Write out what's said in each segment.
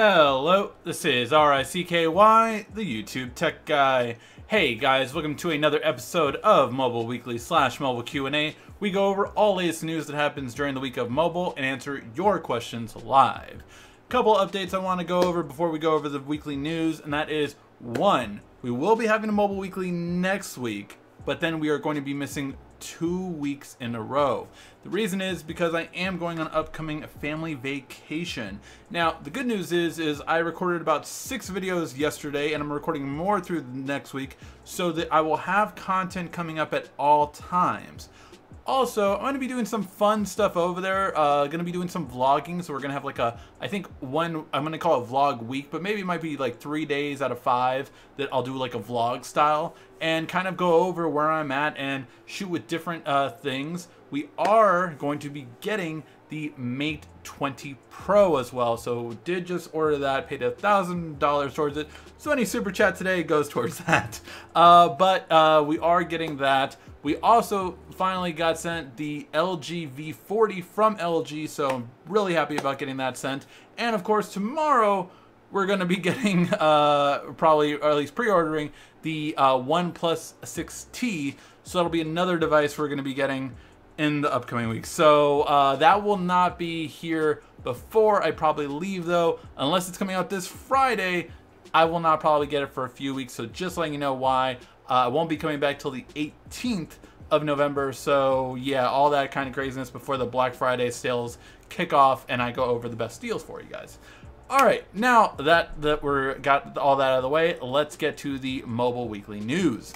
Hello, this is R-I-C-K-Y, the YouTube Tech Guy. Hey guys, welcome to another episode of Mobile Weekly slash Mobile Q&A. We go over all latest news that happens during the week of mobile and answer your questions live. Couple updates I want to go over before we go over the weekly news, and that is one, we will be having a Mobile Weekly next week, but then we are going to be missing two weeks in a row. The reason is because I am going on upcoming family vacation. Now, the good news is is I recorded about 6 videos yesterday and I'm recording more through the next week so that I will have content coming up at all times. Also, I'm going to be doing some fun stuff over there. Uh, going to be doing some vlogging, so we're going to have like a, I think one, I'm going to call it vlog week, but maybe it might be like three days out of five that I'll do like a vlog style and kind of go over where I'm at and shoot with different uh, things. We are going to be getting the Mate 20 Pro as well. So did just order that, paid a thousand dollars towards it. So any super chat today goes towards that. Uh, but uh, we are getting that. We also finally got sent the LG V40 from LG, so I'm really happy about getting that sent. And of course, tomorrow we're going to be getting, uh, probably, or at least pre-ordering, the uh, OnePlus 6T. So that'll be another device we're going to be getting in the upcoming weeks. So uh, that will not be here before I probably leave, though. Unless it's coming out this Friday, I will not probably get it for a few weeks. So just letting you know why. Uh, I won't be coming back till the 18th of November. So yeah, all that kind of craziness before the Black Friday sales kick off and I go over the best deals for you guys. All right, now that that we're got all that out of the way, let's get to the mobile weekly news.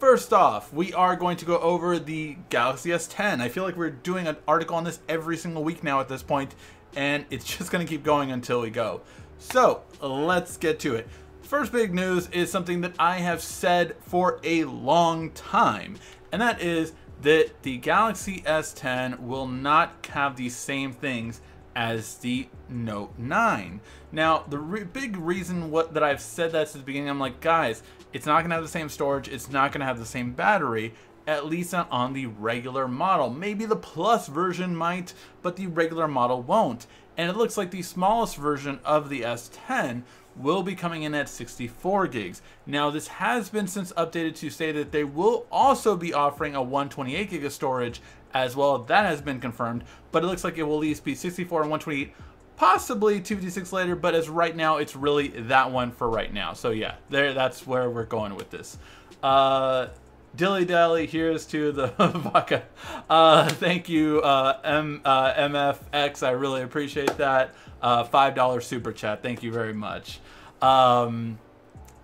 First off, we are going to go over the Galaxy S10. I feel like we're doing an article on this every single week now at this point, and it's just going to keep going until we go. So, let's get to it. First big news is something that I have said for a long time, and that is that the Galaxy S10 will not have the same things as the Note 9. Now, the re big reason what that I've said that since the beginning, I'm like, guys, it's not going to have the same storage, it's not going to have the same battery, at least not on the regular model. Maybe the Plus version might, but the regular model won't. And it looks like the smallest version of the S10 will be coming in at 64 gigs. Now this has been since updated to say that they will also be offering a 128 gig of storage as well. That has been confirmed, but it looks like it will at least be 64 and 128 possibly 256 later, but as right now, it's really that one for right now. So yeah, there, that's where we're going with this. Uh, Dilly Dally, here's to the vodka. Uh, thank you, uh, M, uh, MFX. I really appreciate that. Uh, $5 super chat. Thank you very much. Um,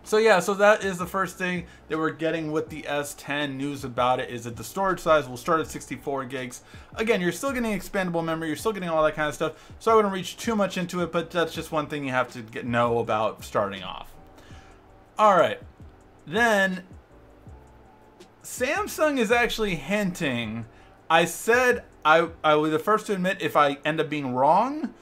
so yeah, so that is the first thing that we're getting with the S10 news about it is that the storage size will start at 64 gigs. Again, you're still getting expandable memory, you're still getting all that kind of stuff. So I wouldn't reach too much into it, but that's just one thing you have to get know about starting off. All right, then Samsung is actually hinting. I said I, I was the first to admit if I end up being wrong,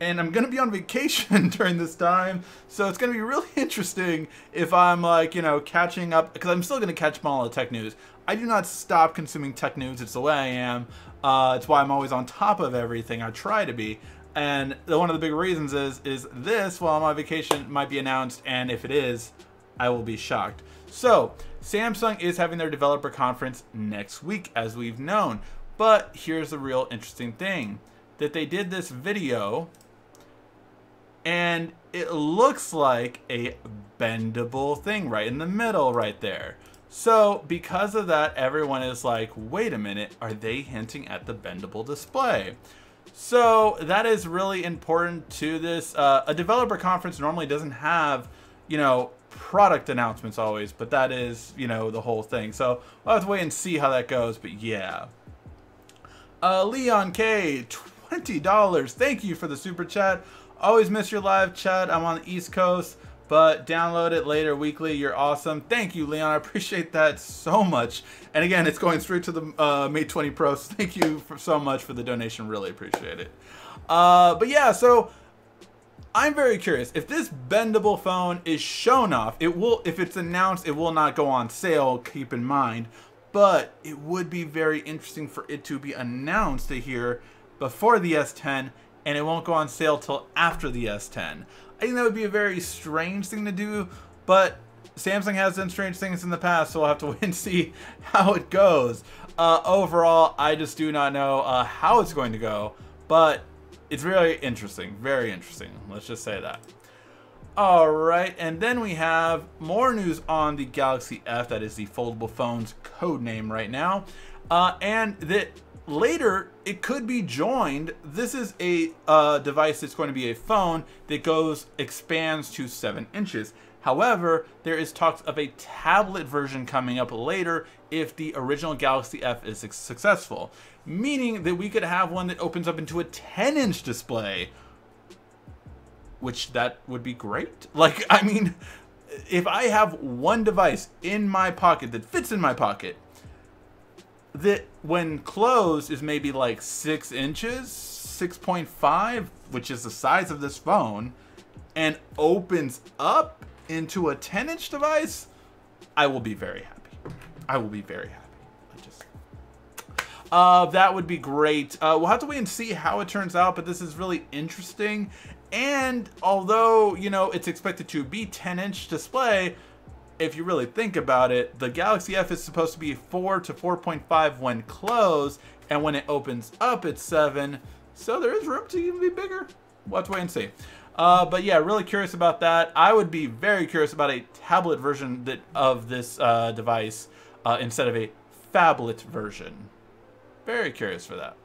and I'm gonna be on vacation during this time, so it's gonna be really interesting if I'm like, you know, catching up, because I'm still gonna catch all the tech news. I do not stop consuming tech news, it's the way I am. Uh, it's why I'm always on top of everything, I try to be. And one of the big reasons is, is this, while I'm on vacation, might be announced, and if it is, I will be shocked. So, Samsung is having their developer conference next week, as we've known. But here's the real interesting thing. That they did this video, and it looks like a bendable thing right in the middle right there. So, because of that, everyone is like, wait a minute, are they hinting at the bendable display? So, that is really important to this. Uh, a developer conference normally doesn't have, you know, product announcements always, but that is, you know, the whole thing. So we'll have to wait and see how that goes, but yeah. Uh, Leon K, $20. Thank you for the super chat. Always miss your live chat. I'm on the East Coast, but download it later weekly. You're awesome. Thank you, Leon. I appreciate that so much. And again, it's going straight to the uh, Mate 20 Pro. So thank you for so much for the donation. Really appreciate it. Uh, but yeah, so I'm very curious. If this bendable phone is shown off, it will, if it's announced, it will not go on sale, keep in mind. But it would be very interesting for it to be announced here before the S10 and it won't go on sale till after the S10. I think that would be a very strange thing to do, but Samsung has done strange things in the past, so we'll have to wait and see how it goes. Uh, overall, I just do not know uh, how it's going to go, but it's really interesting. Very interesting. Let's just say that. All right, and then we have more news on the Galaxy F. That is the foldable phone's code name right now. Uh, and that later it could be joined. This is a uh, device that's going to be a phone that goes, expands to seven inches. However, there is talks of a tablet version coming up later if the original Galaxy F is successful, meaning that we could have one that opens up into a 10 inch display which that would be great. Like, I mean, if I have one device in my pocket that fits in my pocket, that when closed is maybe like six inches, 6.5, which is the size of this phone, and opens up into a 10 inch device, I will be very happy. I will be very happy. Uh, that would be great. Uh, we'll have to wait and see how it turns out, but this is really interesting. And although, you know, it's expected to be 10 inch display, if you really think about it, the Galaxy F is supposed to be 4 to 4.5 when closed, and when it opens up, it's 7. So there is room to even be bigger. To wait and see. Uh, but yeah, really curious about that. I would be very curious about a tablet version that, of this uh, device uh, instead of a phablet version. Very curious for that.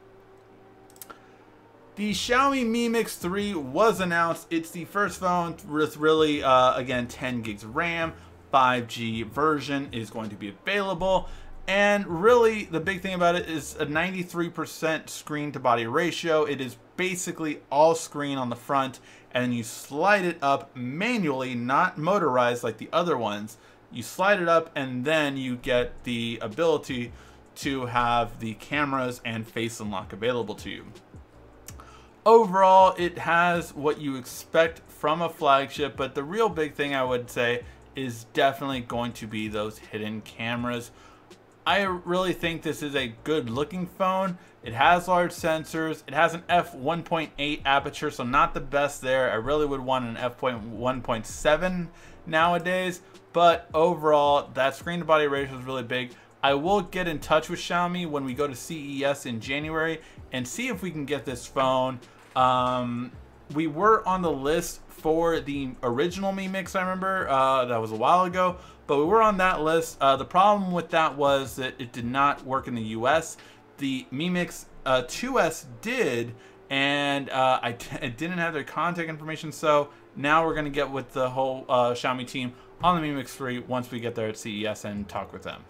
The Xiaomi Mi Mix 3 was announced. It's the first phone with really, uh, again, 10 gigs of RAM. 5G version is going to be available. And really, the big thing about it is a 93% screen to body ratio. It is basically all screen on the front, and you slide it up manually, not motorized like the other ones. You slide it up, and then you get the ability to have the cameras and face unlock available to you. Overall, it has what you expect from a flagship, but the real big thing I would say is definitely going to be those hidden cameras. I really think this is a good looking phone. It has large sensors. It has an f1.8 aperture, so not the best there. I really would want an f1.7 nowadays, but overall, that screen to body ratio is really big. I will get in touch with Xiaomi when we go to CES in January and see if we can get this phone. Um, we were on the list for the original Mi Mix, I remember. Uh, that was a while ago. But we were on that list. Uh, the problem with that was that it did not work in the US. The Mi Mix uh, 2S did, and uh, I, didn't have their contact information. So now we're going to get with the whole uh, Xiaomi team on the Mi Mix 3 once we get there at CES and talk with them.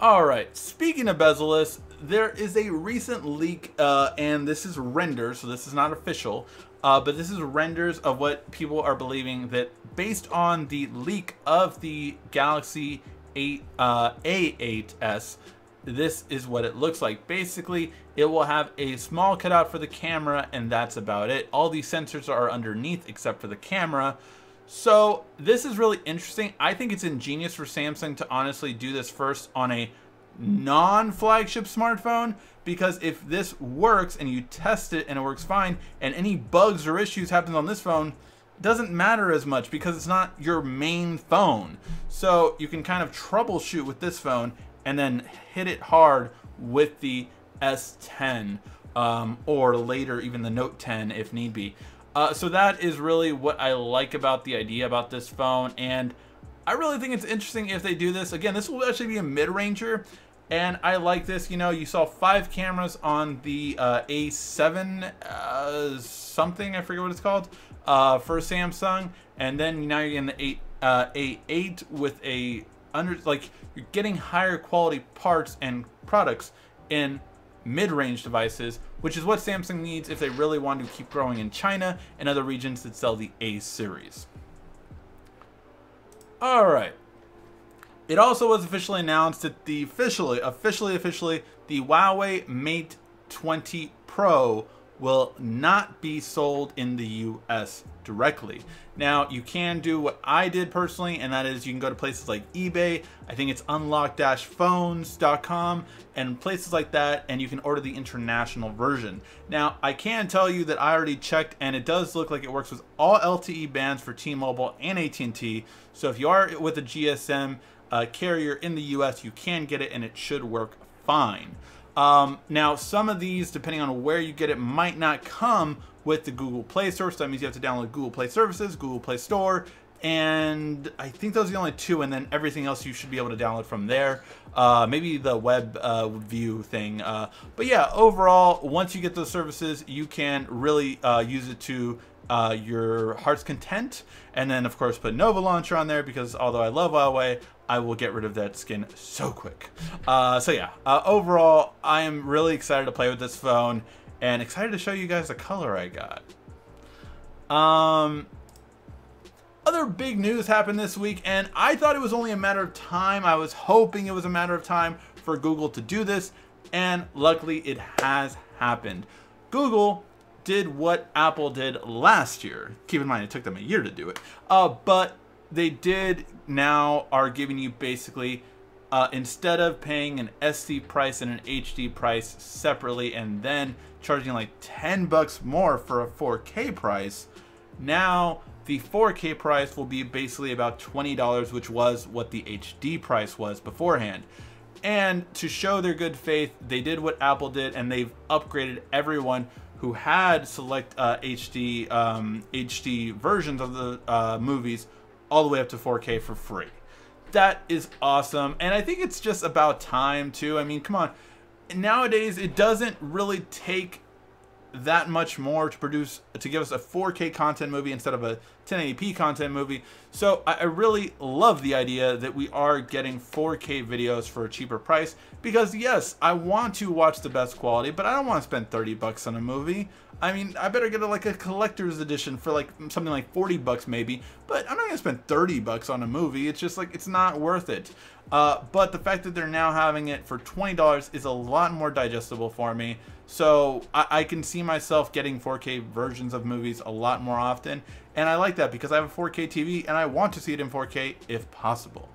All right, speaking of bezel-less, there is a recent leak, uh, and this is render, so this is not official, uh, but this is renders of what people are believing that based on the leak of the Galaxy 8 uh, A8s, this is what it looks like. Basically, it will have a small cutout for the camera, and that's about it. All these sensors are underneath except for the camera. So this is really interesting. I think it's ingenious for Samsung to honestly do this first on a non-flagship smartphone because if this works and you test it and it works fine and any bugs or issues happen on this phone doesn't matter as much because it's not your main phone so you can kind of troubleshoot with this phone and then hit it hard with the S10 um, or later even the Note 10 if need be uh, so that is really what I like about the idea about this phone. And I really think it's interesting if they do this. Again, this will actually be a mid-ranger. And I like this. You know, you saw five cameras on the uh, A7 uh, something. I forget what it's called uh, for Samsung. And then now you're in the 8, uh, A8 with a under like you're getting higher quality parts and products in mid-range devices, which is what Samsung needs if they really want to keep growing in China and other regions that sell the A series. All right. It also was officially announced that the officially, officially, officially, the Huawei Mate 20 Pro will not be sold in the US directly. Now, you can do what I did personally, and that is you can go to places like eBay, I think it's unlock-phones.com, and places like that, and you can order the international version. Now, I can tell you that I already checked, and it does look like it works with all LTE bands for T-Mobile and AT&T, so if you are with a GSM uh, carrier in the US, you can get it, and it should work fine. Um, now, some of these, depending on where you get it, might not come with the Google Play Store. So that means you have to download Google Play Services, Google Play Store, and I think those are the only two, and then everything else you should be able to download from there. Uh, maybe the web uh, view thing. Uh, but yeah, overall, once you get those services, you can really uh, use it to uh, your heart's content. And then, of course, put Nova Launcher on there because although I love Huawei, I will get rid of that skin so quick. Uh, so yeah, overall, I am really excited to play with this phone and excited to show you guys the color I got. Um, other big news happened this week, and I thought it was only a matter of time. I was hoping it was a matter of time for Google to do this, and luckily it has happened. Google did what Apple did last year. Keep in mind, it took them a year to do it. Uh, but they did now are giving you basically uh, instead of paying an SD price and an HD price separately and then charging like 10 bucks more for a 4K price, now the 4K price will be basically about $20, which was what the HD price was beforehand. And to show their good faith, they did what Apple did and they've upgraded everyone who had select uh, HD um, HD versions of the uh, movies all the way up to 4K for free that is awesome. And I think it's just about time too. I mean, come on. Nowadays, it doesn't really take that much more to produce to give us a 4K content movie instead of a 1080p content movie. So I really love the idea that we are getting 4K videos for a cheaper price because yes, I want to watch the best quality, but I don't want to spend 30 bucks on a movie. I mean, I better get a, like a collector's edition for like something like 40 bucks maybe, but I'm not gonna spend 30 bucks on a movie. It's just like, it's not worth it. Uh, but the fact that they're now having it for $20 is a lot more digestible for me. So I, I, can see myself getting 4K versions of movies a lot more often. And I like that because I have a 4K TV and I want to see it in 4K if possible.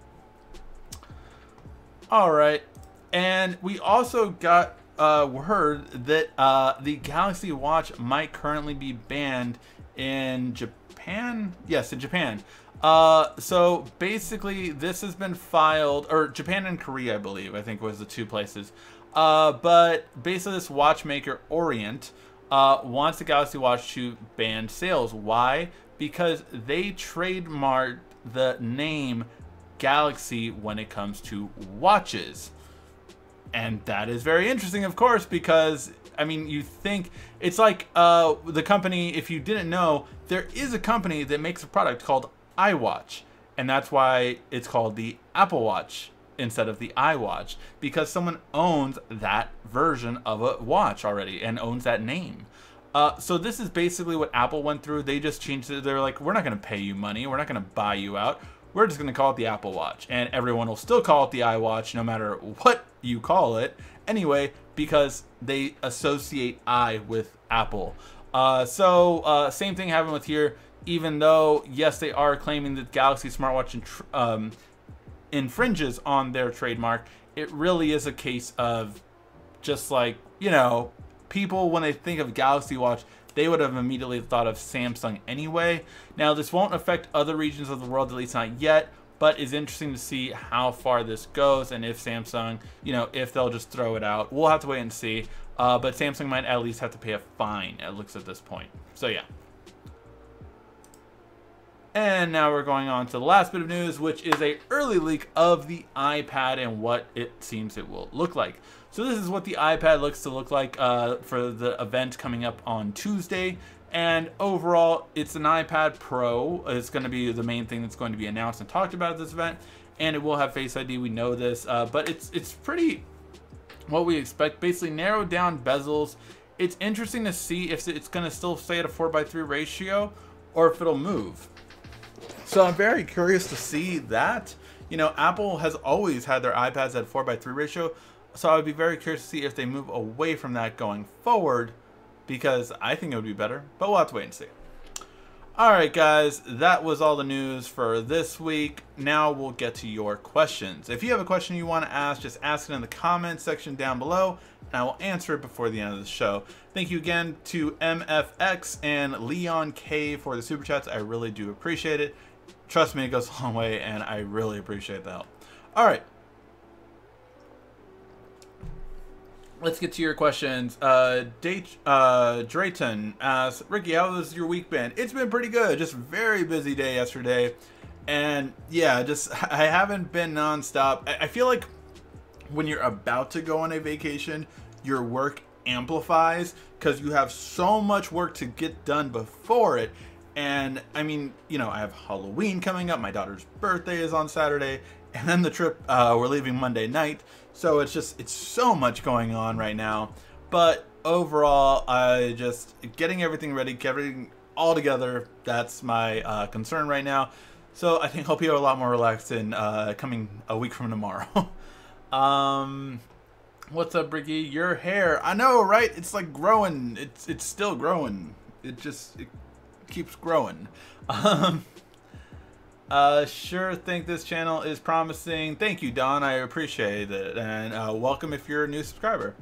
All right. And we also got uh, heard that uh, the Galaxy Watch might currently be banned in Japan. Yes, in Japan. Uh, so basically, this has been filed, or Japan and Korea, I believe, I think was the two places. Uh, but basically, this watchmaker Orient uh, wants the Galaxy Watch to ban sales. Why? Because they trademarked the name Galaxy when it comes to watches. And that is very interesting, of course, because I mean, you think it's like uh, the company. If you didn't know, there is a company that makes a product called iWatch, and that's why it's called the Apple Watch instead of the iWatch because someone owns that version of a watch already and owns that name. Uh, so this is basically what Apple went through. They just changed it. They're like, we're not going to pay you money. We're not going to buy you out. We're just going to call it the Apple Watch, and everyone will still call it the iWatch no matter what you call it anyway because they associate i with apple uh, so uh, same thing happened with here even though yes they are claiming that galaxy smartwatch um, infringes on their trademark it really is a case of just like you know people when they think of galaxy watch they would have immediately thought of samsung anyway now this won't affect other regions of the world at least not yet but it's interesting to see how far this goes and if Samsung, you know, if they'll just throw it out. We'll have to wait and see. Uh, but Samsung might at least have to pay a fine, it looks at this point. So yeah. And now we're going on to the last bit of news, which is a early leak of the iPad and what it seems it will look like. So this is what the iPad looks to look like uh, for the event coming up on Tuesday. And overall, it's an iPad Pro. It's going to be the main thing that's going to be announced and talked about at this event. And it will have Face ID. We know this. Uh, but it's it's pretty what we expect. Basically, narrowed down bezels. It's interesting to see if it's going to still stay at a 4x3 ratio or if it'll move. So I'm very curious to see that. You know, Apple has always had their iPads at 4x3 ratio. So I would be very curious to see if they move away from that going forward because I think it would be better, but we'll have to wait and see. Alright guys, that was all the news for this week. Now we'll get to your questions. If you have a question you want to ask, just ask it in the comments section down below, and I will answer it before the end of the show. Thank you again to MFX and Leon K for the super chats. I really do appreciate it. Trust me, it goes a long way, and I really appreciate the help. Alright, let's get to your questions. Uh, Date, uh, Drayton asks, Ricky, how has your week been? It's been pretty good. Just very busy day yesterday. And yeah, just, I haven't been nonstop. I, I feel like when you're about to go on a vacation, your work amplifies because you have so much work to get done before it. And I mean, you know, I have Halloween coming up. My daughter's birthday is on Saturday. And then the trip, uh, we're leaving Monday night. So it's just, it's so much going on right now. But overall, I just, getting everything ready, getting all together, that's my uh, concern right now. So I think hope you're a lot more relaxed in uh, coming a week from tomorrow. um, what's up, Bricky? Your hair, I know, right? It's like growing. It's it's still growing. It just it keeps growing. Um, uh, sure think this channel is promising. Thank you, Don. I appreciate it. And uh, welcome if you're a new subscriber.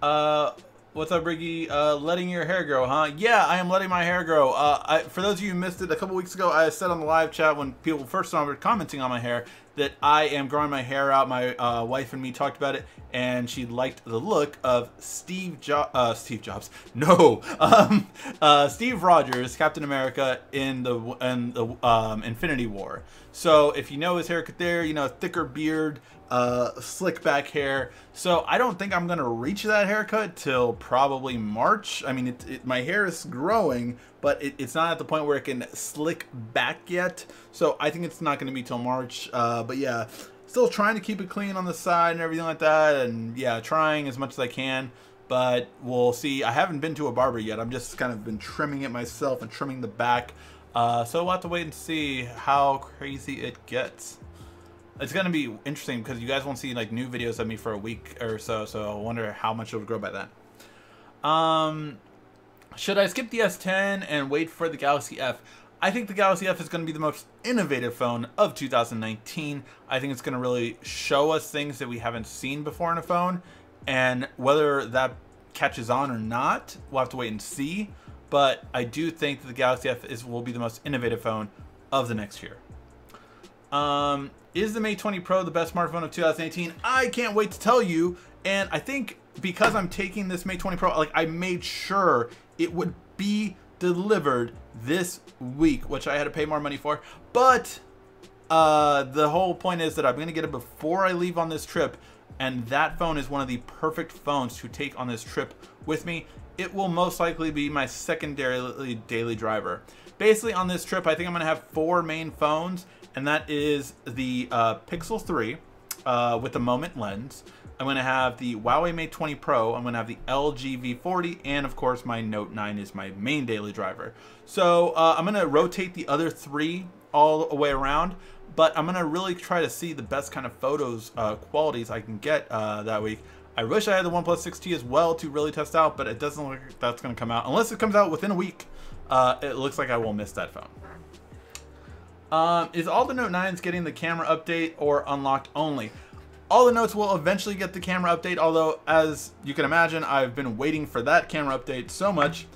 Uh, what's up, Briggy? Uh, letting your hair grow, huh? Yeah, I am letting my hair grow. Uh, I, for those of you who missed it, a couple weeks ago, I said on the live chat when people first started commenting on my hair that I am growing my hair out. My uh, wife and me talked about it, and she liked the look of Steve jo uh, Steve Jobs. No, um, uh, Steve Rogers, Captain America in the in the um, Infinity War. So if you know his haircut there, you know thicker beard, uh, slick back hair. So I don't think I'm gonna reach that haircut till probably March. I mean, it, it, my hair is growing, but it, it's not at the point where it can slick back yet. So I think it's not gonna be till March. Uh, but yeah, still trying to keep it clean on the side and everything like that. And yeah, trying as much as I can. But we'll see. I haven't been to a barber yet. I'm just kind of been trimming it myself and trimming the back. Uh, so we'll have to wait and see how crazy it gets it's gonna be interesting because you guys won't see like new videos of me for a week or so. So I wonder how much it'll grow by then. Um, should I skip the S10 and wait for the Galaxy F? I think the Galaxy F is going to be the most innovative phone of 2019. I think it's going to really show us things that we haven't seen before in a phone, and whether that catches on or not, we'll have to wait and see. But I do think that the Galaxy F is will be the most innovative phone of the next year. Um, is the Mate 20 Pro the best smartphone of 2018? I can't wait to tell you. And I think because I'm taking this Mate 20 Pro, like I made sure it would be delivered this week, which I had to pay more money for. But uh, the whole point is that I'm going to get it before I leave on this trip. And that phone is one of the perfect phones to take on this trip with me. It will most likely be my secondary daily driver. Basically on this trip, I think I'm going to have four main phones and that is the uh, Pixel 3 uh, with the Moment lens. I'm going to have the Huawei Mate 20 Pro. I'm going to have the LG V40, and of course my Note 9 is my main daily driver. So uh, I'm going to rotate the other three all the way around, but I'm going to really try to see the best kind of photos uh, qualities I can get uh, that week. I wish I had the OnePlus 6T as well to really test out, but it doesn't look like that's going to come out. Unless it comes out within a week, uh, it looks like I will miss that phone. Um, is all the Note 9s getting the camera update or unlocked only? All the notes will eventually get the camera update, although as you can imagine, I've been waiting for that camera update so much.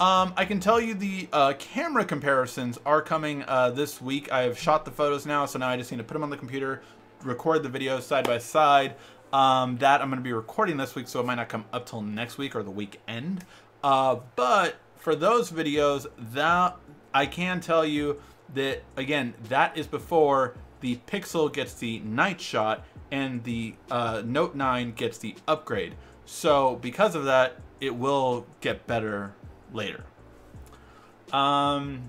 Um, I can tell you the uh, camera comparisons are coming uh, this week. I have shot the photos now, so now I just need to put them on the computer, record the videos side by side. Um, that I'm going to be recording this week, so it might not come up till next week or the weekend. Uh, but for those videos, that I can tell you that again that is before the Pixel gets the night shot and the uh, Note 9 gets the upgrade. So because of that, it will get better later. Um,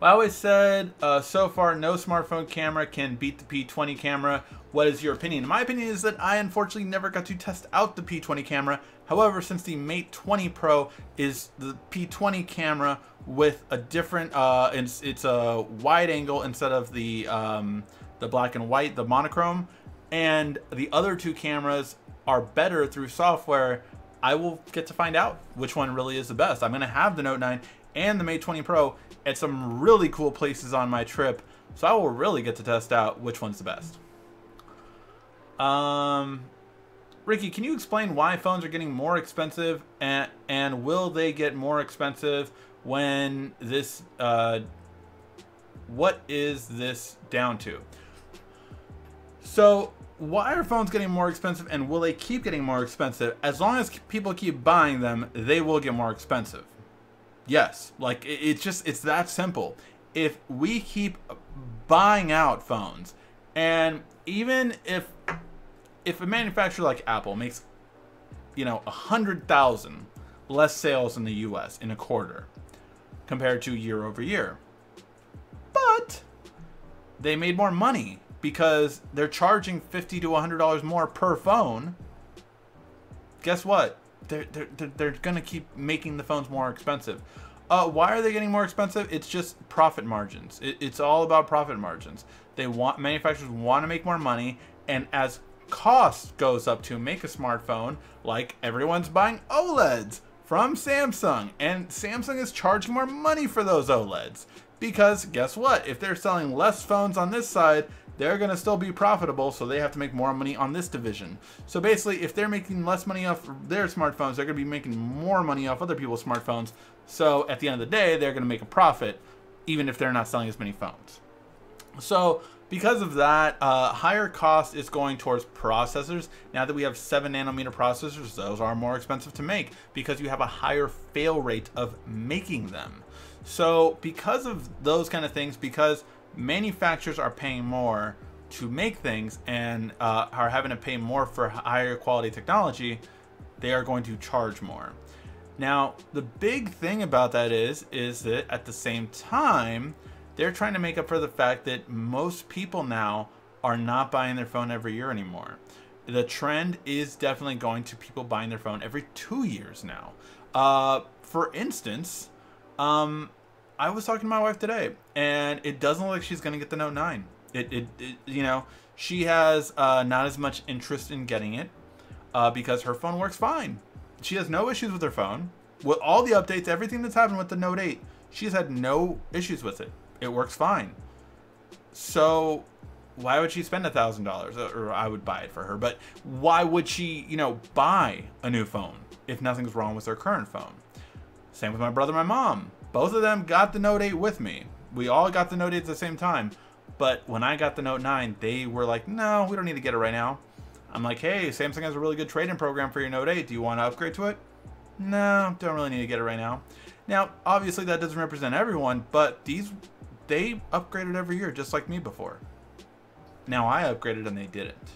I always said uh, so far no smartphone camera can beat the P20 camera. What is your opinion? My opinion is that I unfortunately never got to test out the P20 camera. However, since the Mate 20 Pro is the P20 camera with a different, uh, it's, it's a wide angle instead of the, um, the black and white, the monochrome, and the other two cameras are better through software, I will get to find out which one really is the best. I'm to have the Note 9 and the Mate 20 Pro at some really cool places on my trip, so I will really get to test out which one's the best. Um, Ricky, can you explain why phones are getting more expensive, and and will they get more expensive when this? Uh, what is this down to? So why are phones getting more expensive and will they keep getting more expensive? As long as people keep buying them, they will get more expensive. Yes, like it's just it's that simple. If we keep buying out phones and even if if a manufacturer like Apple makes you know, a 100,000 less sales in the US in a quarter compared to year over year. But they made more money because they're charging 50 to 100 dollars more per phone. Guess what? They're, they're, they're gonna keep making the phones more expensive. Uh, why are they getting more expensive? It's just profit margins. It, it's all about profit margins. They want manufacturers want to make more money and as cost goes up to make a smartphone like everyone's buying oleds from samsung and samsung is charging more money for those oleds because guess what if they're selling less phones on this side they're going to still be profitable, so they have to make more money on this division. So basically, if they're making less money off their smartphones, they're going to be making more money off other people's smartphones. So at the end of the day, they're going to make a profit, even if they're not selling as many phones. So because of that, uh, higher cost is going towards processors. Now that we have 7 nanometer processors, those are more expensive to make because you have a higher fail rate of making them. So because of those kind of things, because manufacturers are paying more to make things and uh, are having to pay more for higher quality technology, they are going to charge more. Now, the big thing about that is, is that at the same time, they're trying to make up for the fact that most people now are not buying their phone every year anymore. The trend is definitely going to people buying their phone every two years now. Uh, for instance, um, I was talking to my wife today, and it doesn't look like she's going to get the Note 9. It, it, it you know, she has uh, not as much interest in getting it uh, because her phone works fine. She has no issues with her phone. With all the updates, everything that's happened with the Note 8, she's had no issues with it. It works fine. So why would she spend a thousand dollars uh, or i would buy it for her but why would she you know buy a new phone if nothing's wrong with her current phone same with my brother my mom both of them got the Note 8 with me. We all got the Note 8 at the same time. But when I got the Note 9, they were like, no, we don't need to get it right now. I'm like, hey, Samsung has a really good trade-in program for your Note 8. Do you want to upgrade to it? No, don't really need to get it right now. Now, obviously that doesn't represent everyone, but these, they upgraded every year just like me before. Now I upgraded and they didn't.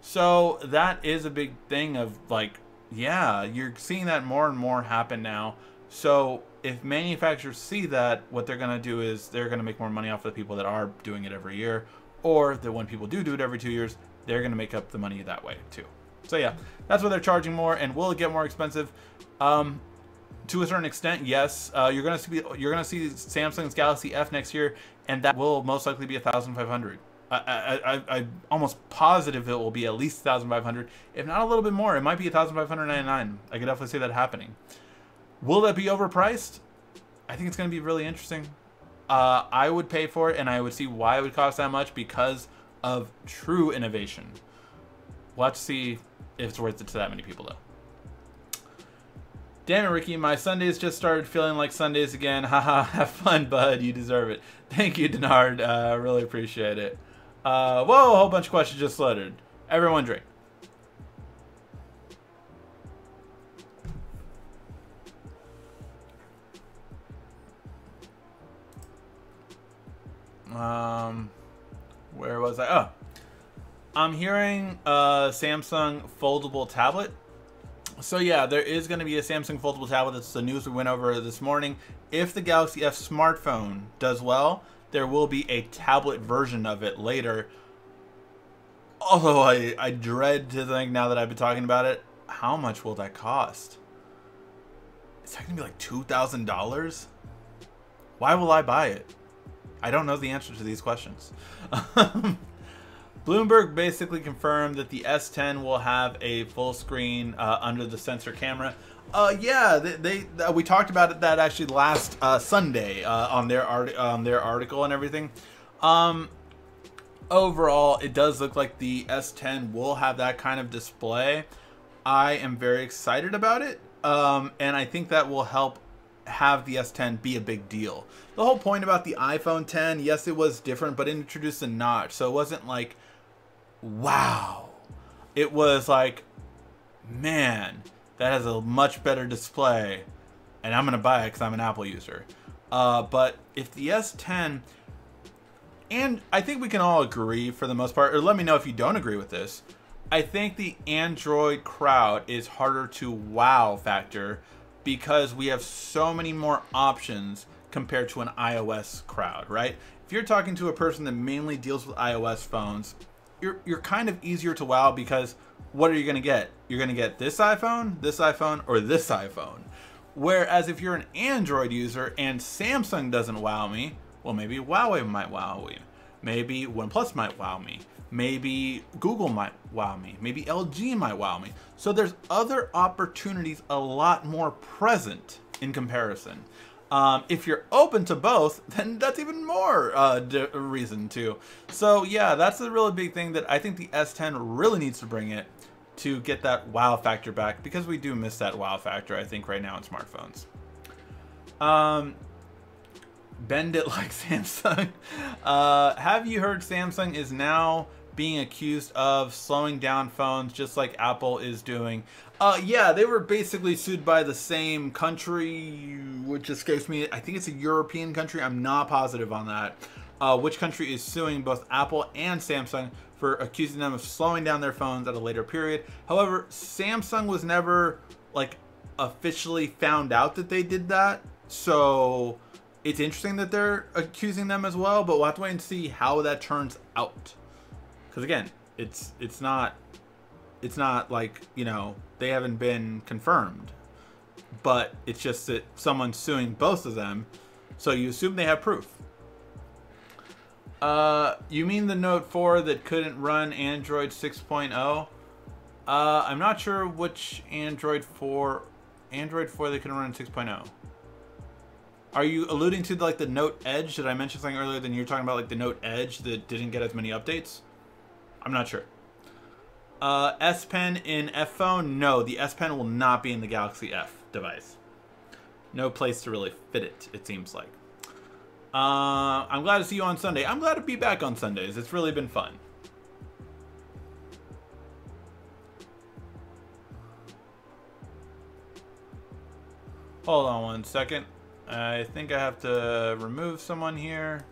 So that is a big thing of like, yeah, you're seeing that more and more happen now. So if manufacturers see that, what they're going to do is they're going to make more money off of the people that are doing it every year, or that when people do do it every two years, they're going to make up the money that way too. So yeah, that's why they're charging more, and will it get more expensive? Um, to a certain extent, yes. Uh, you're gonna see you're gonna see Samsung's Galaxy F next year, and that will most likely be a thousand five hundred. I, I, I'm almost positive it will be at least 1,500, if not a little bit more. It might be 1,599. I could definitely see that happening. Will that be overpriced? I think it's going to be really interesting. Uh, I would pay for it, and I would see why it would cost that much because of true innovation. We'll have to see if it's worth it to that many people, though. Damn it, Ricky, my Sundays just started feeling like Sundays again. Haha, have fun, bud. You deserve it. Thank you, Denard. I uh, really appreciate it. Uh, whoa, a whole bunch of questions just loaded. Everyone drink. Um, where was I? Oh, I'm hearing a Samsung foldable tablet. So yeah, there is going to be a Samsung foldable tablet. That's the news we went over this morning. If the Galaxy F smartphone does well, there will be a tablet version of it later. Although I, I dread to think now that I've been talking about it, how much will that cost? Is that going to be like $2,000? Why will I buy it? I don't know the answer to these questions. Bloomberg basically confirmed that the S10 will have a full screen uh, under the sensor camera. Uh, yeah, they, they uh, we talked about it that actually last uh, Sunday uh, on their art on their article and everything. Um, overall, it does look like the S10 will have that kind of display. I am very excited about it, um, and I think that will help have the S10 be a big deal. The whole point about the iPhone 10, yes, it was different, but it introduced a notch, so it wasn't like, wow. It was like, man, that has a much better display, and I'm gonna buy it because I'm an Apple user. Uh, but if the S10, and I think we can all agree for the most part, or let me know if you don't agree with this. I think the Android crowd is harder to wow factor because we have so many more options compared to an iOS crowd, right? If you're talking to a person that mainly deals with iOS phones, you're you're kind of easier to wow because what are you going to get? You're going to get this iPhone, this iPhone, or this iPhone. Whereas if you're an Android user and Samsung doesn't wow me, well, maybe Huawei might wow me. Maybe OnePlus might wow me. Maybe Google might wow me. Maybe LG might wow me. So there's other opportunities a lot more present in comparison. Um, if you're open to both, then that's even more uh, reason to. So yeah, that's a really big thing that I think the S10 really needs to bring it to get that wow factor back because we do miss that wow factor, I think, right now in smartphones. Um, bend it like Samsung. Uh, have you heard Samsung is now being accused of slowing down phones just like Apple is doing? Uh, yeah, they were basically sued by the same country, which escapes me. I think it's a European country. I'm not positive on that. Uh, which country is suing both Apple and Samsung for accusing them of slowing down their phones at a later period. However, Samsung was never like officially found out that they did that. So it's interesting that they're accusing them as well, but we'll have to wait and see how that turns out. Because again, it's it's not it's not like you know they haven't been confirmed, but it's just that someone's suing both of them, so you assume they have proof. Uh, you mean the Note 4 that couldn't run Android 6.0? Uh, I'm not sure which Android 4, Android 4 that couldn't run 6.0. Are you alluding to like the Note Edge? Did I mention something earlier? Then you're talking about like the Note Edge that didn't get as many updates. I'm not sure. Uh, S Pen in F phone? No, the S Pen will not be in the Galaxy F device. No place to really fit it. It seems like. Uh, I'm glad to see you on Sunday. I'm glad to be back on Sundays. It's really been fun. Hold on one second. I think I have to remove someone here.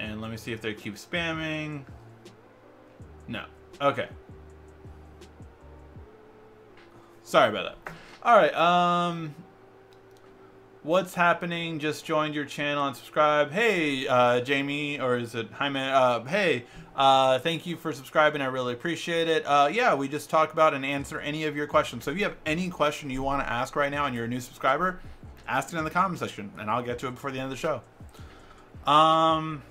And let me see if they keep spamming. No. Okay. Sorry about that. All right. Um, what's happening? Just joined your channel and subscribe. Hey, uh, Jamie, or is it Jaime? Uh, hey, uh, thank you for subscribing. I really appreciate it. Uh, yeah, we just talk about and answer any of your questions. So if you have any question you want to ask right now and you're a new subscriber, ask it in the comment section, and I'll get to it before the end of the show. Um,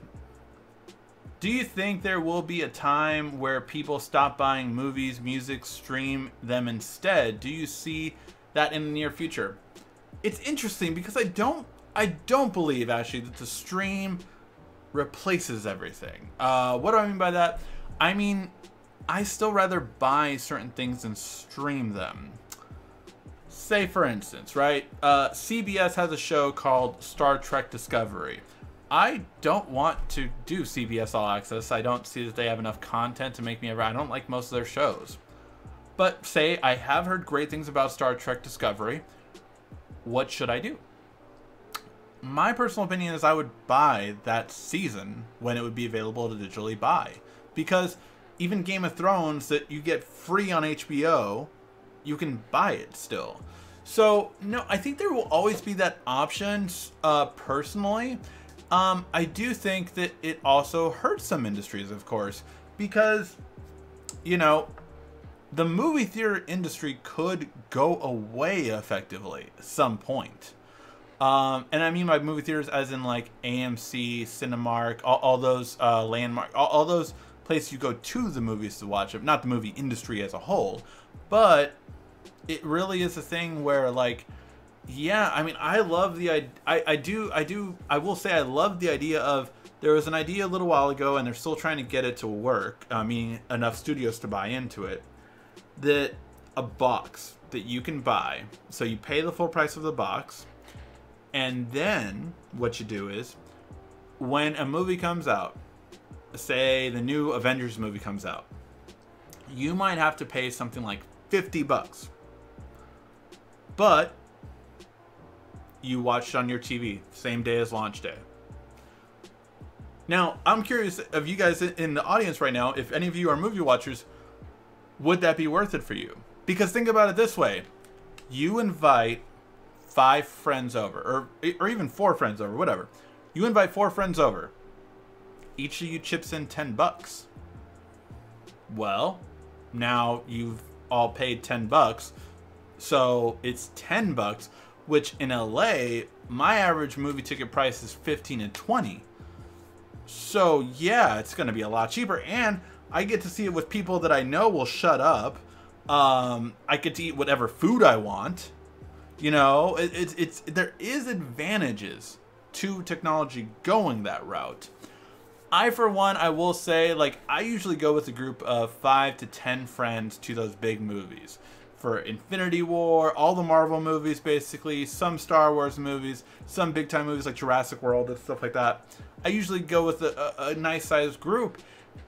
do you think there will be a time where people stop buying movies, music, stream them instead? Do you see that in the near future? it's interesting because I don't I don't believe actually that the stream replaces everything. Uh, what do I mean by that? I mean I still rather buy certain things than stream them. Say for instance, right? Uh, CBS has a show called Star Trek Discovery. I don't want to do CBS All Access. I don't see that they have enough content to make me ever. I don't like most of their shows. But say I have heard great things about Star Trek Discovery what should I do? My personal opinion is I would buy that season when it would be available to digitally buy. Because even Game of Thrones that you get free on HBO, you can buy it still. So, no, I think there will always be that option uh, personally. Um, I do think that it also hurts some industries, of course, because, you know, the movie theater industry could go away effectively at some point. Um, and I mean by movie theaters as in like AMC, Cinemark, all, all those uh, landmark, all, all those places you go to the movies to watch it. Not the movie industry as a whole, but it really is a thing where like, yeah, I mean, I love the I, I do I do I will say I love the idea of there was an idea a little while ago and they're still trying to get it to work. Uh, I mean, enough studios to buy into it that a box that you can buy. So you pay the full price of the box and then what you do is when a movie comes out, say the new Avengers movie comes out, you might have to pay something like 50 bucks. But you watched on your TV same day as launch day. Now, I'm curious of you guys in the audience right now, if any of you are movie watchers, would that be worth it for you? Because think about it this way. You invite five friends over, or or even four friends over, whatever. You invite four friends over. Each of you chips in ten bucks. Well, now you've all paid ten bucks, so it's ten bucks. Which in LA, my average movie ticket price is fifteen and twenty. So yeah, it's gonna be a lot cheaper, and I get to see it with people that I know will shut up. Um, I get to eat whatever food I want. You know, it, it's it's there is advantages to technology going that route. I, for one, I will say, like, I usually go with a group of five to ten friends to those big movies. For Infinity War, all the Marvel movies, basically, some Star Wars movies, some big time movies like Jurassic World and stuff like that. I usually go with a, a, a nice sized group.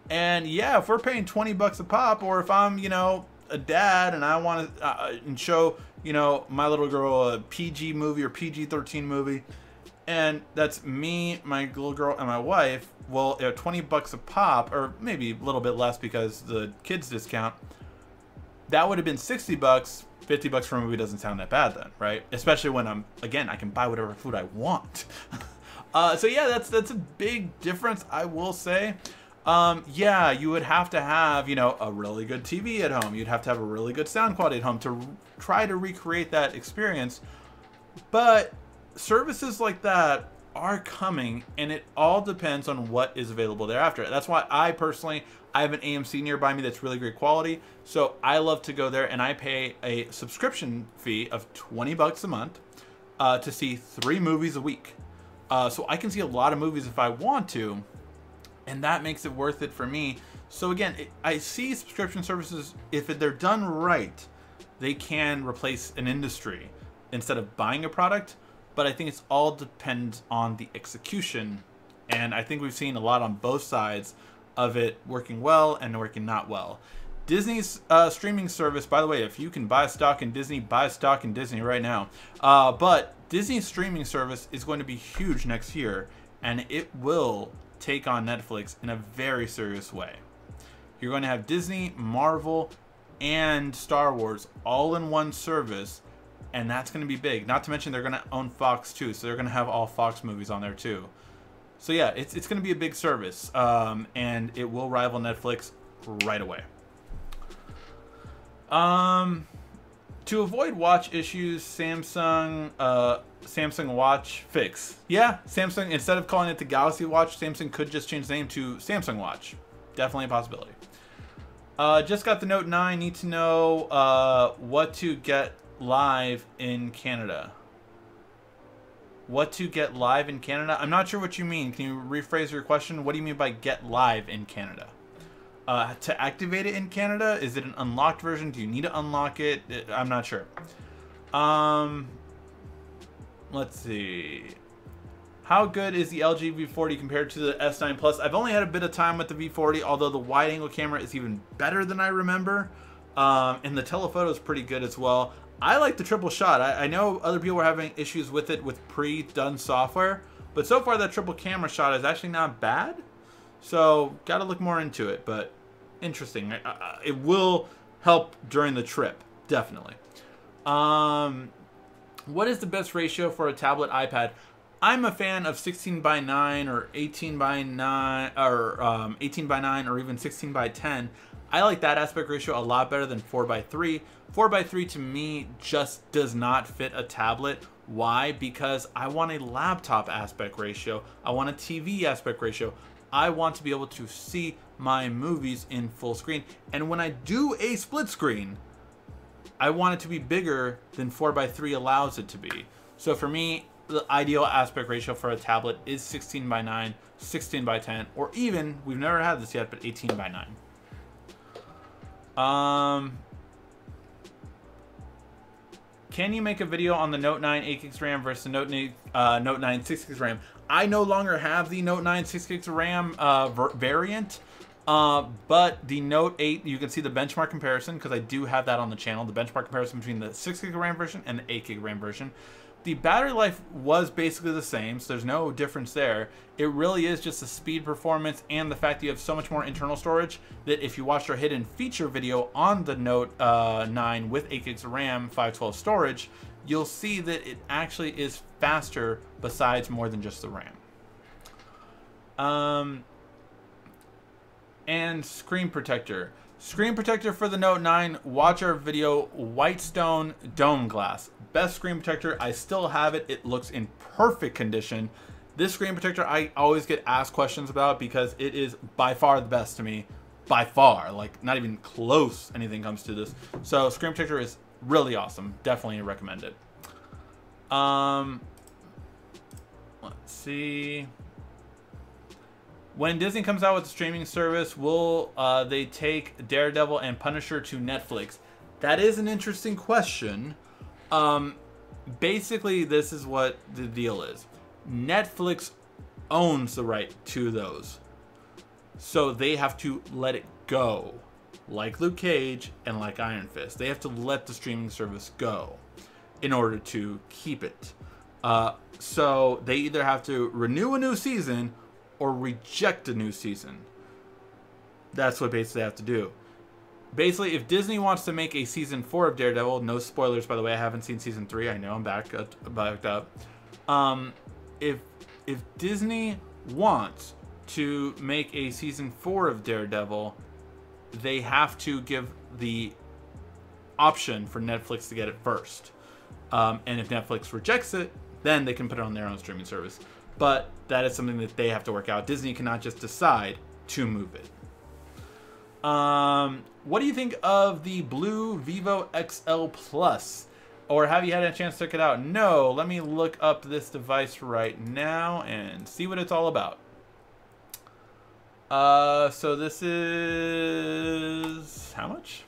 And yeah, if we're paying 20 bucks a pop, or if I'm, you know, a dad and I want to uh, and show you know my little girl a PG movie or PG 13 movie, and that's me, my little girl, and my wife. Well, at 20 bucks a pop, or maybe a little bit less because the kids discount, that would have been 60 bucks. 50 bucks for a movie doesn't sound that bad then, right? Especially when I'm again I can buy whatever food I want. uh, so yeah, that's that's a big difference, I will say. Um, yeah, you would have to have, you know, a really good TV at home. You'd have to have a really good sound quality at home to try to recreate that experience. But services like that are coming and it all depends on what is available thereafter. That's why I personally I have an AMC nearby me that's really great quality. So I love to go there and I pay a subscription fee of 20 bucks a month uh, to see three movies a week. Uh, so I can see a lot of movies if I want to and that makes it worth it for me. So again, I see subscription services if they're done right, they can replace an industry instead of buying a product. But I think it's all depends on the execution, and I think we've seen a lot on both sides of it working well and working not well. Disney's uh, streaming service, by the way, if you can buy stock in Disney, buy stock in Disney right now. Uh, but Disney's streaming service is going to be huge next year, and it will take on Netflix in a very serious way. You're going to have Disney, Marvel, and Star Wars all in one service, and that's going to be big. Not to mention they're going to own Fox too, so they're going to have all Fox movies on there too. So yeah, it's, it's going to be a big service, um, and it will rival Netflix right away. Um, to avoid watch issues, Samsung uh, Samsung Watch fix. Yeah, Samsung instead of calling it the Galaxy Watch, Samsung could just change the name to Samsung Watch. Definitely a possibility. Uh, just got the Note 9. Need to know uh, what to get live in Canada. What to get live in Canada? I'm not sure what you mean. Can you rephrase your question? What do you mean by get live in Canada? Uh, to activate it in Canada, is it an unlocked version? Do you need to unlock it? I'm not sure. Um, let's see. How good is the LG V40 compared to the S9 Plus? I've only had a bit of time with the V40, although the wide angle camera is even better than I remember. Um, and the telephoto is pretty good as well. I like the triple shot. I, I know other people were having issues with it with pre-done software, but so far that triple camera shot is actually not bad. So got to look more into it, but interesting. it will help during the trip, definitely. Um, what is the best ratio for a tablet iPad? I'm a fan of 16 by 9 or 18 by 9 or um, 18 by 9 or even 16 by 10. I like that aspect ratio a lot better than 4x3. 4x3 to me just does not fit a tablet. Why? Because I want a laptop aspect ratio. I want a TV aspect ratio. I want to be able to see my movies in full screen. And when I do a split screen, I want it to be bigger than 4x3 allows it to be. So for me, the ideal aspect ratio for a tablet is 16 by 9, 16 by 10, or even, we've never had this yet, but 18 by 9. Um, can you make a video on the Note 9 8 gigs RAM versus the Note 9, uh, Note 9 6 gigs RAM? I no longer have the Note 9 6 gigs RAM uh, variant. Uh, but the Note 8, you can see the benchmark comparison because I do have that on the channel. The benchmark comparison between the 6 gig RAM version and the 8 gig RAM version. The battery life was basically the same, so there's no difference there. It really is just the speed performance and the fact that you have so much more internal storage that if you watched our hidden feature video on the Note uh, 9 with 8 gigs of RAM, 512 storage, you'll see that it actually is faster besides more than just the RAM. Um, and screen protector. Screen protector for the Note 9. Watch our video, Whitestone Dome Glass. Best screen protector. I still have it. It looks in perfect condition. This screen protector I always get asked questions about because it is by far the best to me. By far. Like, not even close anything comes to this. So, screen protector is really awesome. Definitely recommend it. Um, let's see when Disney comes out with a streaming service, will uh, they take Daredevil and Punisher to Netflix? That is an interesting question. Um, basically, this is what the deal is Netflix owns the right to those. So they have to let it go. Like Luke Cage and like Iron Fist. They have to let the streaming service go in order to keep it. Uh, so they either have to renew a new season or reject a new season. That's what basically they have to do. Basically, if Disney wants to make a season four of Daredevil, no spoilers by the way, I haven't seen season three. I know I'm back backed up. Um, if if Disney wants to make a season four of Daredevil, they have to give the option for Netflix to get it first. Um, and if Netflix rejects it, then they can put it on their own streaming service but that is something that they have to work out. Disney cannot just decide to move it. Um, what do you think of the BLU Vivo XL Plus? Or have you had a chance to check it out? No, let me look up this device right now and see what it's all about. Uh, so this is how much?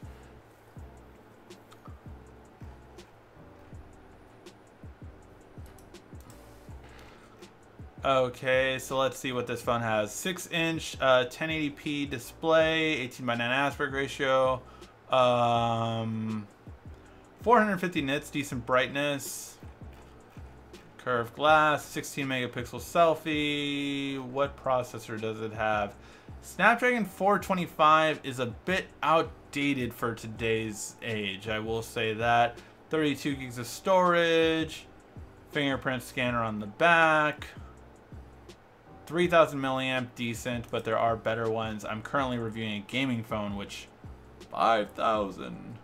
Okay, so let's see what this phone has. 6-inch uh, 1080p display, 18 by 9 aspect ratio, um, 450 nits, decent brightness, curved glass, 16 megapixel selfie. What processor does it have? Snapdragon 425 is a bit outdated for today's age, I will say that. 32 gigs of storage, fingerprint scanner on the back. 3000 milliamp, decent, but there are better ones. I'm currently reviewing a gaming phone, which 5000.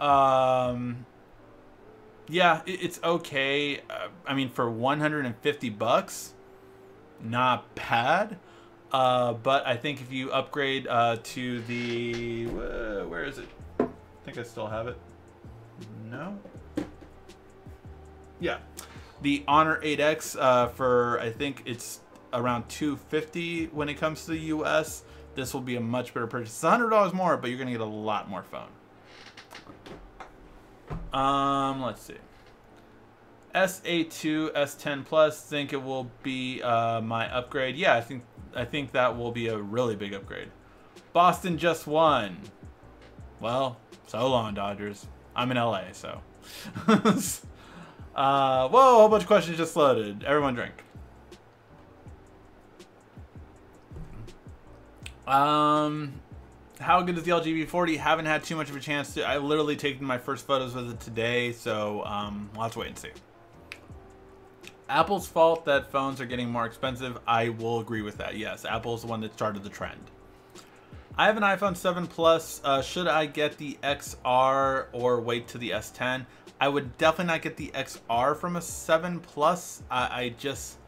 Um, yeah, it, it's okay. Uh, I mean, for 150 bucks, not bad. Uh, but I think if you upgrade uh, to the uh, where is it? I think I still have it. No. Yeah, the Honor 8X uh, for I think it's around 250 when it comes to the US. This will be a much better purchase. It's $100 more, but you're going to get a lot more phone. Um, let's see. S82, S10 Plus, think it will be uh, my upgrade. Yeah, I think I think that will be a really big upgrade. Boston just won. Well, so long, Dodgers. I'm in LA, so. uh, whoa, a whole bunch of questions just loaded. Everyone drink. Um, how good is the LG V40? Haven't had too much of a chance to. I literally taken my first photos with it today, so um, we'll have to wait and see. Apple's fault that phones are getting more expensive. I will agree with that. Yes, Apple's the one that started the trend. I have an iPhone 7 Plus. Uh, should I get the XR or wait to the S10? I would definitely not get the XR from a 7 Plus. I, I just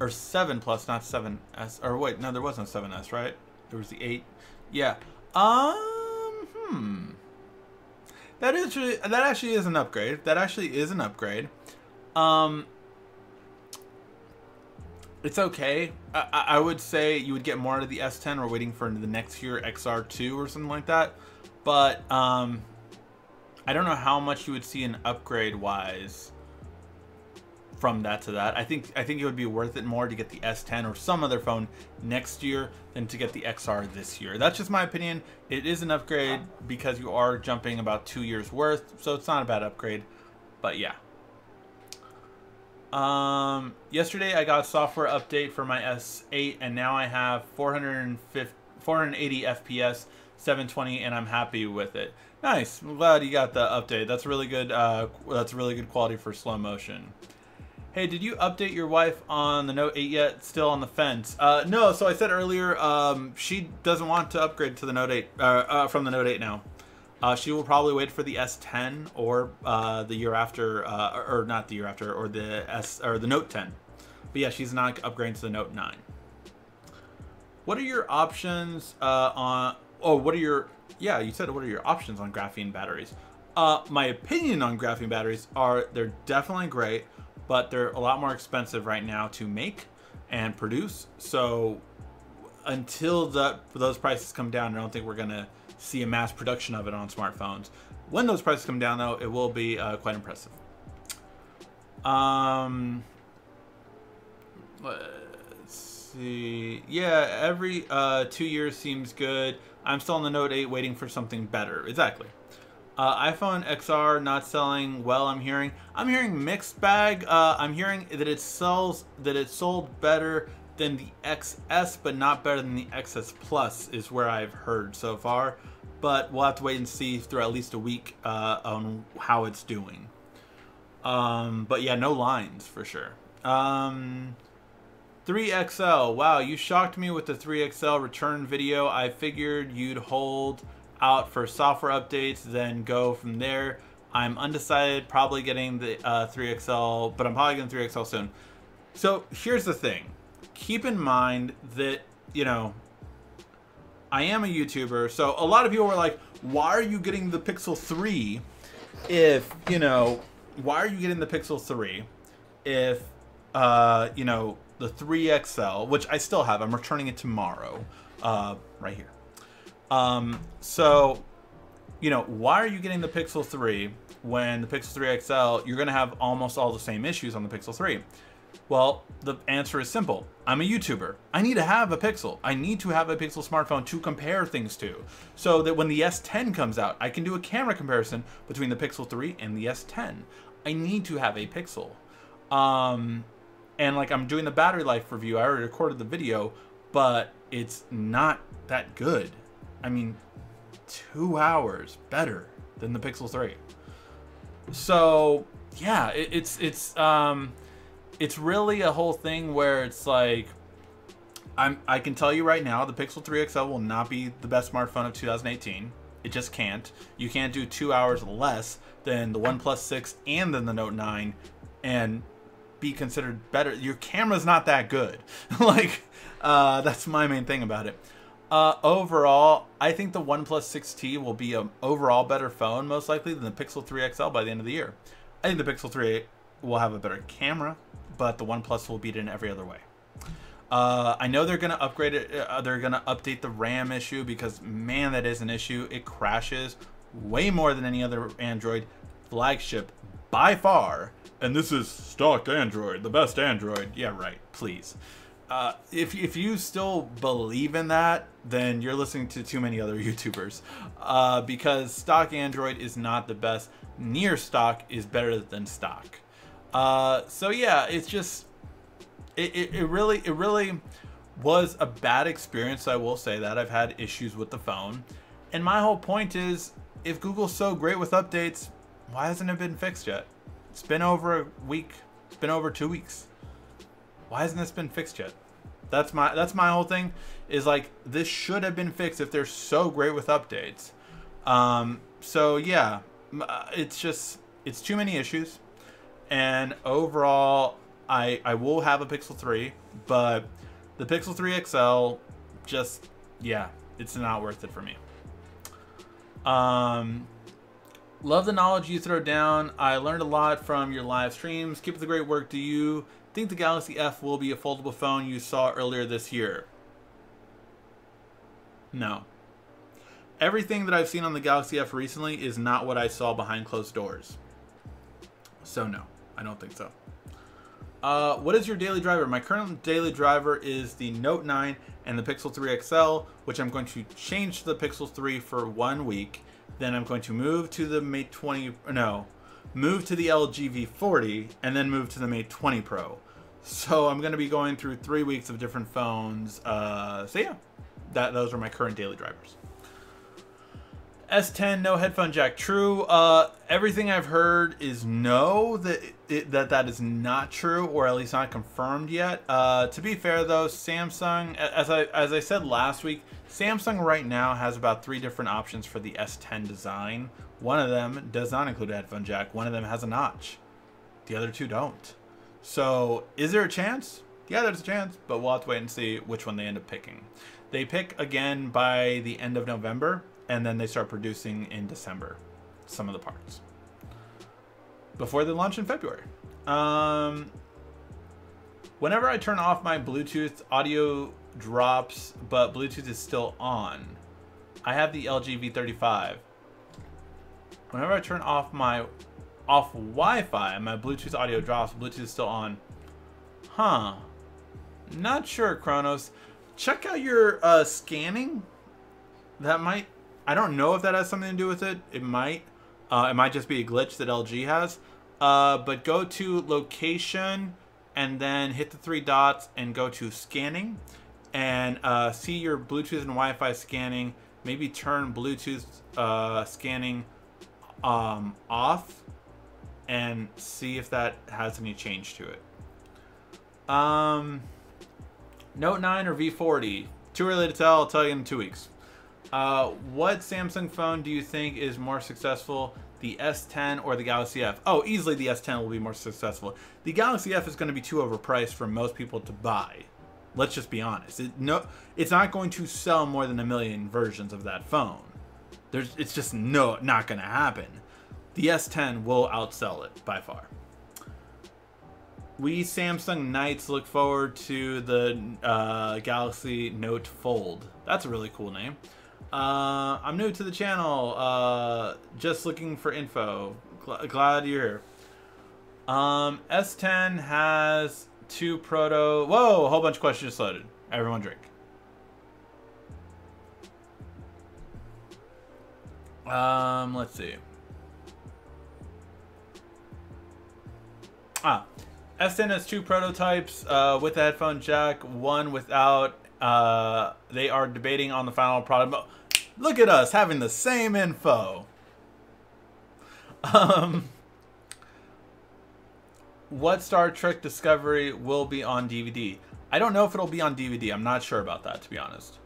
or 7 Plus, not 7S. Or wait, no, there wasn't a 7S, right? There was the 8. Yeah. Um. Hmm. That is that actually is an upgrade. That actually is an upgrade. Um. It's okay. I, I would say you would get more out of the S10 or waiting for the next year XR2 or something like that. But um, I don't know how much you would see an upgrade wise from that to that. I think I think it would be worth it more to get the S10 or some other phone next year than to get the XR this year. That's just my opinion. It is an upgrade because you are jumping about two years worth, so it's not a bad upgrade. But yeah, um, yesterday I got software update for my S8 and now I have 450, 480 FPS, 720 and I'm happy with it. Nice. I'm glad you got the update. That's really good. Uh, that's really good quality for slow motion. Hey, did you update your wife on the Note 8 yet? Still on the fence? Uh, no. So I said earlier, um, she doesn't want to upgrade to the Note 8 uh, uh, from the Note 8 now. Uh, she will probably wait for the S10 or uh, the year after, uh, or, not the year after, or the S or the Note 10. But yeah, she's not upgrading to the Note 9. What are your options on? Oh, what are your? Yeah, you said what are your options on graphene batteries? My opinion on graphene batteries are they're definitely great, but they're a lot more expensive right now to make and produce. So until the those prices come down, I don't think we're gonna see a mass production of it on smartphones. When those prices come down, though, it will be uh, quite impressive. Um, let's see. Yeah, every uh, two years seems good. I'm still on the Note 8 waiting for something better. Exactly. Uh, iPhone XR not selling well. I'm hearing. I'm hearing mixed bag. Uh, I'm hearing that it sells that it sold better than the XS, but not better than the XS Plus, is where I've heard so far but we'll have to wait and see through at least a week uh, on how it's doing. Um, but yeah, no lines for sure. Um, 3XL. Wow, you shocked me with the 3XL return video. I figured you'd hold out for software updates, then go from there. I'm undecided, probably getting the uh, 3XL, but I'm probably getting 3XL soon. So here's the thing. Keep in mind that, you know, I am a YouTuber, so a lot of people were like, why are you getting the Pixel 3 if, you know, why are you getting the Pixel 3 if, uh, you know, the 3XL, which I still have, I'm returning it tomorrow, uh, right here. Um, so, you know, why are you getting the Pixel 3 when the Pixel 3 XL, you're going to have almost all the same issues on the Pixel 3? Well, the answer is simple. I'm a YouTuber. I need to have a Pixel. I need to have a Pixel smartphone to compare things to. So that when the S10 comes out, I can do a camera comparison between the Pixel 3 and the S10. I need to have a Pixel. Um, and like I'm doing the battery life review, I already recorded the video, but it's not that good. I mean, two hours better than the Pixel 3. So yeah, it, it's it's um it's really a whole thing where it's like I'm I can tell you right now the Pixel 3 XL will not be the best smartphone of 2018. It just can't. You can't do 2 hours less than the OnePlus 6 and then the Note 9 and be considered better. Your camera's not that good. like uh, that's my main thing about it. Uh, overall, I think the OnePlus 6T will be an overall better phone, most likely, than the Pixel 3 XL by the end of the year. I think the Pixel 3 will have a better camera, but the OnePlus will beat it in every other way. Uh, I know they're gonna upgrade it. Uh, they're gonna update the RAM issue because man, that is an issue. It crashes way more than any other Android flagship by far. And this is stock Android, the best Android. Yeah, right. Please. Uh, if if you still believe in that, then you're listening to too many other YouTubers. Uh, because stock Android is not the best. Near stock is better than stock. Uh, so yeah, it's just it, it, it really it really was a bad experience. I will say that I've had issues with the phone, and my whole point is, if Google's so great with updates, why hasn't it been fixed yet? It's been over a week. It's been over two weeks. Why hasn't this been fixed yet? That's my that's my whole thing. Is like this should have been fixed if they're so great with updates. Um, so yeah, uh, it's just it's too many issues, and overall, I I will have a Pixel three, but the Pixel three XL just yeah, it's not worth it for me. Um, love the knowledge you throw down. I learned a lot from your live streams. Keep up the great work. Do you think the Galaxy F will be a foldable phone you saw earlier this year? No. Everything that I've seen on the Galaxy F recently is not what I saw behind closed doors. So no, I don't think so. Uh, what is your daily driver? My current daily driver is the Note 9 and the Pixel 3 XL, which I'm going to change to the Pixel 3 for one week. Then I'm going to move to the Mate 20, no, move to the LG V40, and then move to the Mate 20 Pro. So I'm going to be going through three weeks of different phones. Uh, so yeah, that those are my current daily drivers. S10 no headphone jack. True. Uh, everything I've heard is no that it, that that is not true, or at least not confirmed yet. Uh, to be fair though, Samsung, as I as I said last week, Samsung right now has about three different options for the S10 design. One of them does not include a headphone jack. One of them has a notch. The other two don't. So, is there a chance? Yeah, there's a chance, but we'll have to wait and see which one they end up picking. They pick again by the end of November and then they start producing in December some of the parts before they launch in February. Um, whenever I turn off my Bluetooth, audio drops, but Bluetooth is still on. I have the LG V35. Whenever I turn off my off Wi-Fi, my Bluetooth audio drops. Bluetooth is still on. Huh. Not sure, Kronos. Check out your uh, scanning. That might I don't know if that has something to do with it. It might. Uh, it might just be a glitch that LG has. Uh, but go to location and then hit the three dots and go to scanning and uh, see your Bluetooth and Wi-Fi scanning. Maybe turn Bluetooth uh, scanning um, off and see if that has any change to it. Um, Note 9 or V40? Too early to tell. I'll tell you in two weeks. Uh, what Samsung phone do you think is more successful, the S10 or the Galaxy F? Oh, easily the S10 will be more successful. The Galaxy F is going to be too overpriced for most people to buy. Let's just be honest. It, no, it's not going to sell more than a million versions of that phone. There's, it's just no, not going to happen. The S10 will outsell it by far. We Samsung Knights look forward to the uh, Galaxy Note Fold. That's a really cool name. Uh, I'm new to the channel. Uh, just looking for info. Gl glad you're here. Um, S10 has two proto. Whoa, a whole bunch of questions loaded. Everyone drink. Um, let's see. Ah, S10 has two prototypes uh, with the headphone jack, one without. Uh, they are debating on the final product. Look at us having the same info. Um, what Star Trek Discovery will be on DVD? I don't know if it'll be on DVD. I'm not sure about that, to be honest.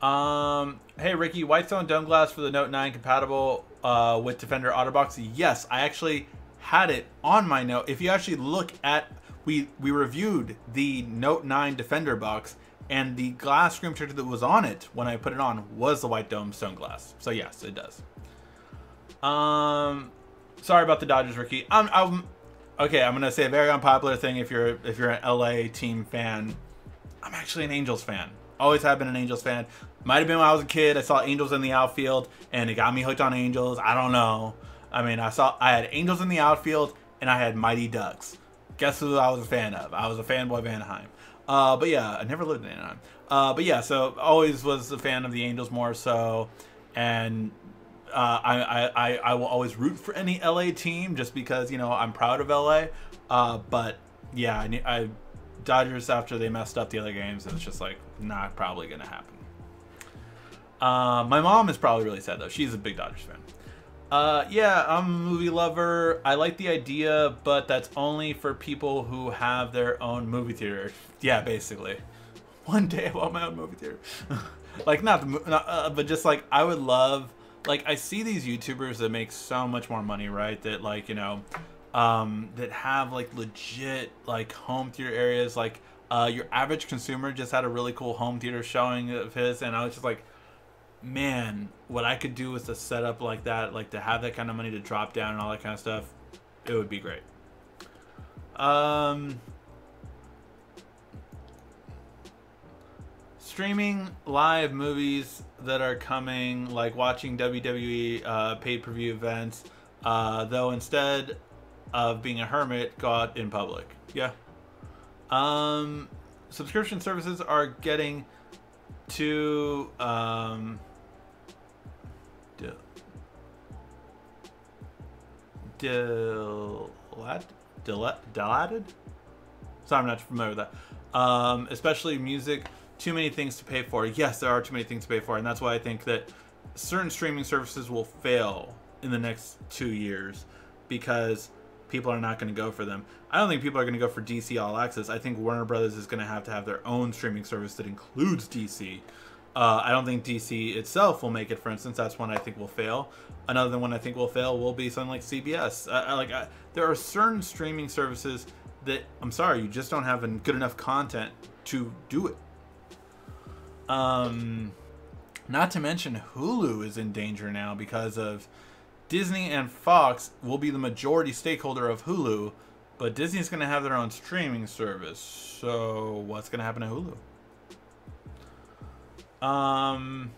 Um, hey, Ricky, Whitestone Dome Glass for the Note 9 compatible uh, with Defender OtterBox? Yes, I actually had it on my Note. If you actually look at, we, we reviewed the Note 9 Defender box, and the glass protector that was on it when I put it on was the white dome stone glass. So yes, it does. Um, sorry about the Dodgers, Ricky. I'm, I'm okay. I'm gonna say a very unpopular thing. If you're if you're an LA team fan, I'm actually an Angels fan. Always have been an Angels fan. Might have been when I was a kid. I saw Angels in the outfield, and it got me hooked on Angels. I don't know. I mean, I saw I had Angels in the outfield, and I had Mighty Ducks. Guess who I was a fan of? I was a fanboy of Anaheim. Uh, but yeah, I never lived in Anaheim. Uh, but yeah, so always was a fan of the Angels more so, and uh, I, I I will always root for any LA team just because you know I'm proud of LA. Uh, but yeah, I, I Dodgers after they messed up the other games, it's just like not probably gonna happen. Uh, my mom is probably really sad though. She's a big Dodgers fan. Uh, yeah, I'm a movie lover. I like the idea, but that's only for people who have their own movie theater. Yeah, basically. one day I want my own movie theater. like not the, not, uh, but just like I would love. Like I see these YouTubers that make so much more money, right? That like you know, um, that have like legit like home theater areas. Like uh, your average consumer just had a really cool home theater showing of his, and I was just like, man, what I could do with a setup like that, like to have that kind of money to drop down and all that kind of stuff, it would be great. Um, streaming live movies that are coming, like watching WWE uh, pay per view events, uh, though instead of being a hermit, go out in public. Yeah. Um, subscription services are getting to um, delated. Sorry, I'm not familiar with that. Um, especially music, too many things to pay for. Yes, there are too many things to pay for, and that's why I think that certain streaming services will fail in the next two years because people are not going to go for them. I don't think people are going to go for DC All Access. I think Warner Brothers is going to have to have their own streaming service that includes DC. Uh, I don't think DC itself will make it. For instance, that's one I think will fail. Another one I think will fail will be something like CBS. Like uh, there are certain streaming services that I'm sorry, you just don't have good enough content to do it. Um, not to mention Hulu is in danger now because of Disney and Fox will be the majority stakeholder of Hulu, but Disney's going to have their own streaming service. So what's going to happen to Hulu? Um,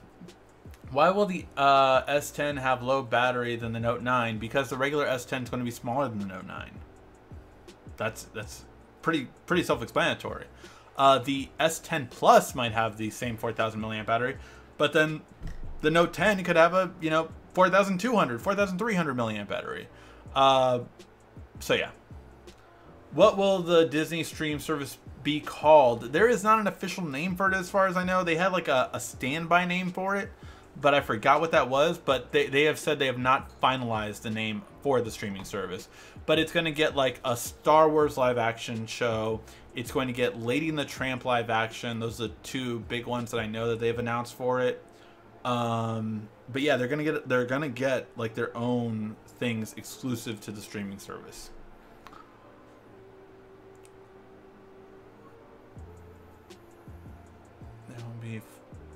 why will the uh, S10 have low battery than the Note 9? Because the regular S10 is going to be smaller than the Note 9. That's that's pretty pretty self-explanatory. Uh, the S10 Plus might have the same 4,000 milliamp battery, but then the Note 10 could have a you know 4,200, 4,300 milliamp battery. Uh, so yeah. What will the Disney stream service be called? There is not an official name for it as far as I know. They had like a, a standby name for it, but I forgot what that was. But they, they have said they have not finalized the name for the streaming service. But it's going to get like a Star Wars live action show. It's going to get Lady and the Tramp live action. Those are the two big ones that I know that they've announced for it. Um, but yeah, they're gonna get they're gonna get like their own things exclusive to the streaming service.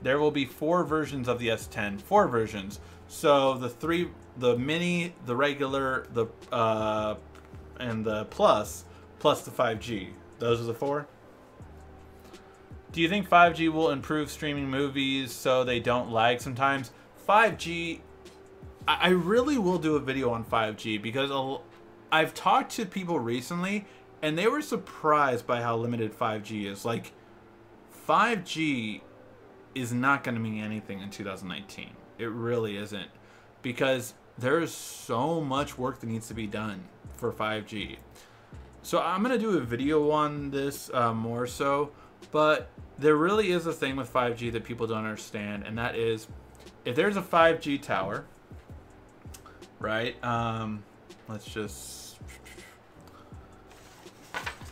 There will be four versions of the S10. Four versions. So the three, the mini, the regular, the uh, and the plus, plus the 5G. Those are the four. Do you think 5G will improve streaming movies so they don't lag sometimes? 5G, I really will do a video on 5G because I've talked to people recently and they were surprised by how limited 5G is. Like, 5G is not going to mean anything in 2019. It really isn't because there is so much work that needs to be done for 5G. So I'm going to do a video on this uh, more so, but there really is a thing with 5G that people don't understand, and that is if there's a 5G tower, right? Um, let's just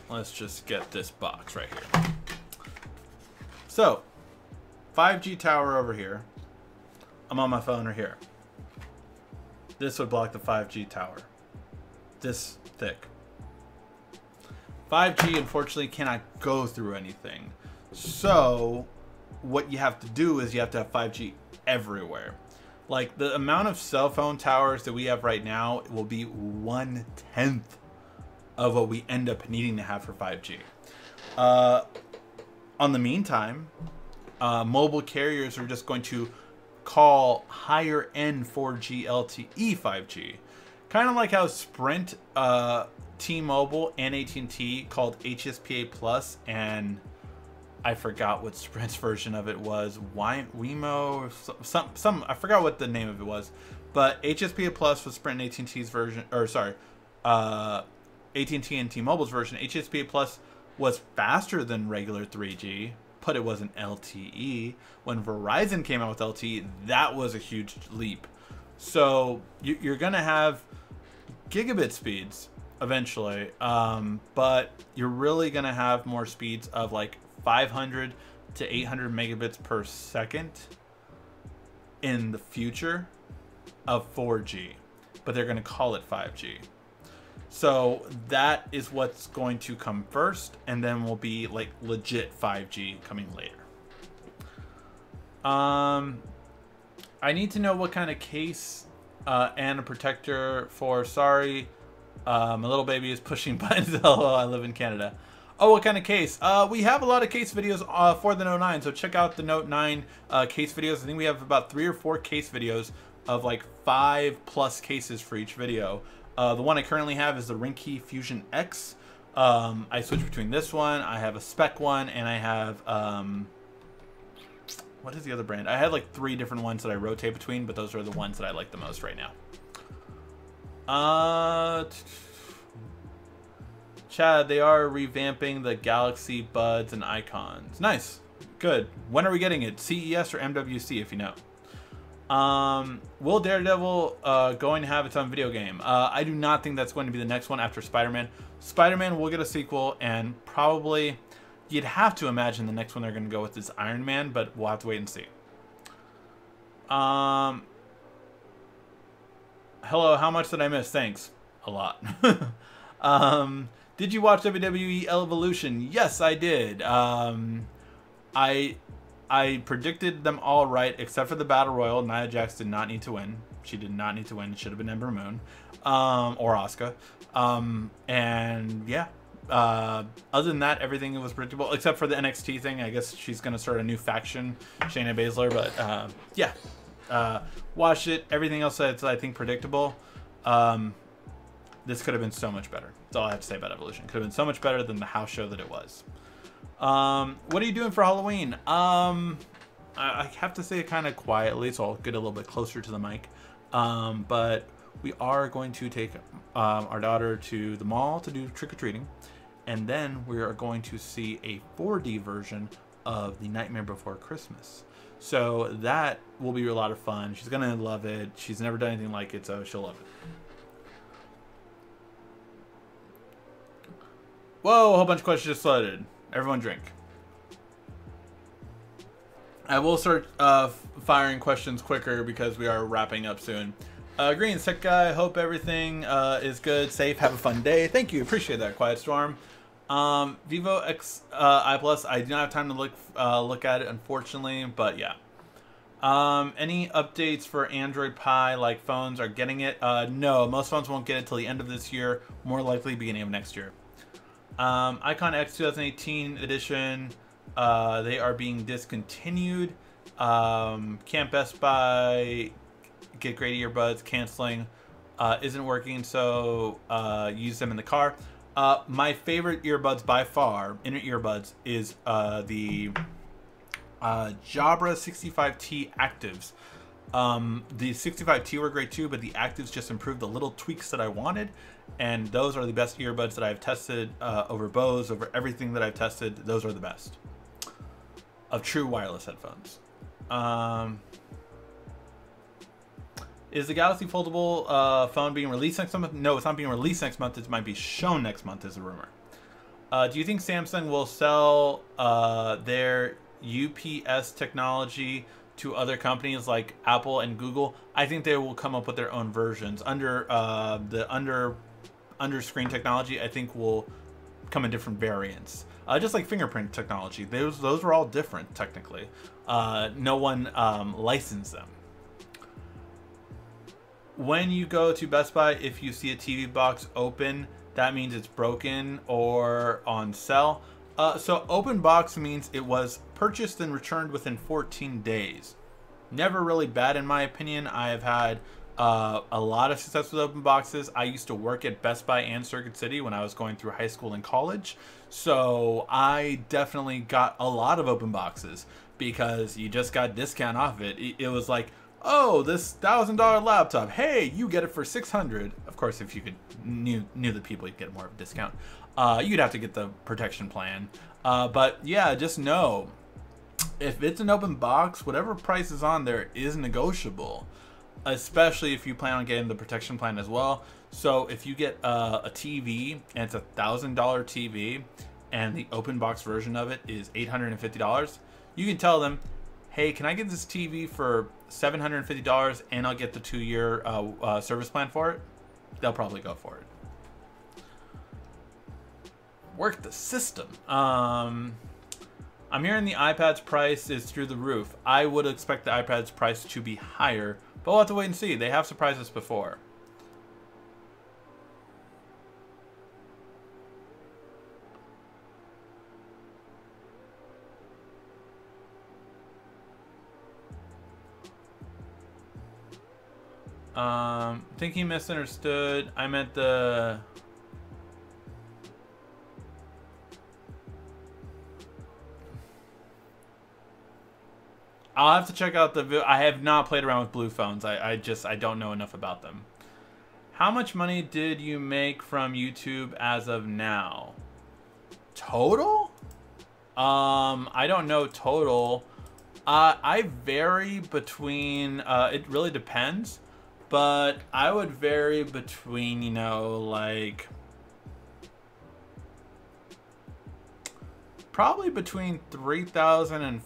let's just get this box right here. So, 5G tower over here. I'm on my phone right here. This would block the 5G tower. This thick. 5G unfortunately cannot go through anything. So what you have to do is you have to have 5G everywhere. Like the amount of cell phone towers that we have right now will be one tenth of what we end up needing to have for 5G. Uh, on the meantime, uh, mobile carriers are just going to call higher end 4G LTE 5G. Kind of like how Sprint, uh, T-Mobile, and AT&T called HSPA Plus and I forgot what Sprint's version of it was. Why Wemo, some, some, I forgot what the name of it was. But HSPA Plus was Sprint and AT&T's version, or sorry, uh, AT&T and T-Mobile's version. HSPA Plus was faster than regular 3G, but it wasn't LTE. When Verizon came out with LTE, that was a huge leap. So you're going to have gigabit speeds eventually, um, but you're really going to have more speeds of like 500 to 800 megabits per second in the future of 4G, but they're going to call it 5G. So that is what's going to come first, and then will be like legit 5G coming later. Um, I need to know what kind of case uh, and a protector for. Sorry, uh, my little baby is pushing buttons. Hello, I live in Canada. Oh, what kind of case? Uh, we have a lot of case videos uh, for the Note 9, so check out the Note 9 uh, case videos. I think we have about three or four case videos of like five plus cases for each video. Uh, the one I currently have is the Ringke Fusion X. Um, I switch between this one, I have a spec one, and I have, um, what is the other brand? I had like three different ones that I rotate between, but those are the ones that I like the most right now. Uh, Chad, they are revamping the Galaxy Buds and icons. Nice. Good. When are we getting it? CES or MWC, if you know? Um, will Daredevil uh, going to have its own video game? Uh, I do not think that's going to be the next one after Spider-Man. Spider-Man will get a sequel, and probably you'd have to imagine the next one they're going to go with is Iron Man, but we'll have to wait and see. Um, hello, how much did I miss? Thanks. A lot. um, did you watch WWE Evolution? Yes, I did. Um, I I predicted them all right, except for the Battle Royal. Nia Jax did not need to win. She did not need to win. It should have been Ember Moon um, or Asuka. Um, and yeah, uh, other than that, everything was predictable except for the NXT thing. I guess she's going to start a new faction, Shayna Baszler. But uh, yeah, uh, watch it. Everything else that's I think predictable. Um, this could have been so much better. That's all I have to say about Evolution. Could have been so much better than the house show that it was. Um, what are you doing for Halloween? Um, I, I have to say it kind of quietly, so I'll get a little bit closer to the mic. Um, but we are going to take um, our daughter to the mall to do trick or treating, and then we are going to see a 4D version of The Nightmare Before Christmas. So that will be a lot of fun. She's gonna love it. She's never done anything like it, so she'll love it. Whoa, a whole bunch of questions just flooded. Everyone drink. I will start uh, firing questions quicker because we are wrapping up soon. Uh, Green Sick Guy, hope everything uh, is good, safe, have a fun day. Thank you, appreciate that, Quiet Storm. Um, Vivo X uh, I Plus, I do not have time to look uh, look at it, unfortunately, but yeah. Um, any updates for Android Pie, like phones are getting it? Uh, no, most phones won't get it till the end of this year, more likely beginning of next year. Um, Icon X 2018 edition, uh, they are being discontinued. Um, can't Best Buy get great earbuds canceling uh, isn't working, so uh, use them in the car. Uh, my favorite earbuds by far, inner earbuds, is uh, the uh, Jabra 65T Actives. Um, the 65T were great too, but the Actives just improved the little tweaks that I wanted and those are the best earbuds that I've tested uh, over Bose, over everything that I've tested. Those are the best of true wireless headphones. Um, is the Galaxy Foldable uh, phone being released next month? No, it's not being released next month. It might be shown next month, is a rumor. Uh, do you think Samsung will sell uh, their UPS technology to other companies like Apple and Google? I think they will come up with their own versions under uh, the under under screen technology, I think will come in different variants. Uh, just like fingerprint technology, those those are all different technically. Uh, no one um, licensed them. When you go to Best Buy, if you see a TV box open, that means it's broken or on sale. Uh, so open box means it was purchased and returned within 14 days. Never really bad in my opinion. I have had uh, a lot of success with open boxes. I used to work at Best Buy and Circuit City when I was going through high school and college. So I definitely got a lot of open boxes because you just got discount off it. It, was like, oh, this thousand dollar laptop. Hey, you get it for six hundred. Of course, if you could knew knew the people, you'd get more of a discount. Uh, you'd have to get the protection plan. Uh, but yeah, just know if it's an open box, whatever price is on there is negotiable especially if you plan on getting the protection plan as well. So if you get uh, a TV and it's a thousand dollar TV and the open box version of it is eight hundred and fifty dollars, You can tell them, hey, can I get this TV for $750 and I'll get the two-year uh, uh, service plan for it? They'll probably go for it. Work the system. Um, I'm hearing the iPad's price is through the roof. I would expect the iPad's price to be higher, but we'll have to wait and see. They have surprised us before. Um, think he misunderstood. I meant the... I'll have to check out the... I have not played around with BLU phones. I, I just, I don't know enough about them. How much money did you make from YouTube as of now? Total? Um, I don't know total. Uh, I vary between, uh, it really depends but I would vary between, you know, like probably between 3,000 and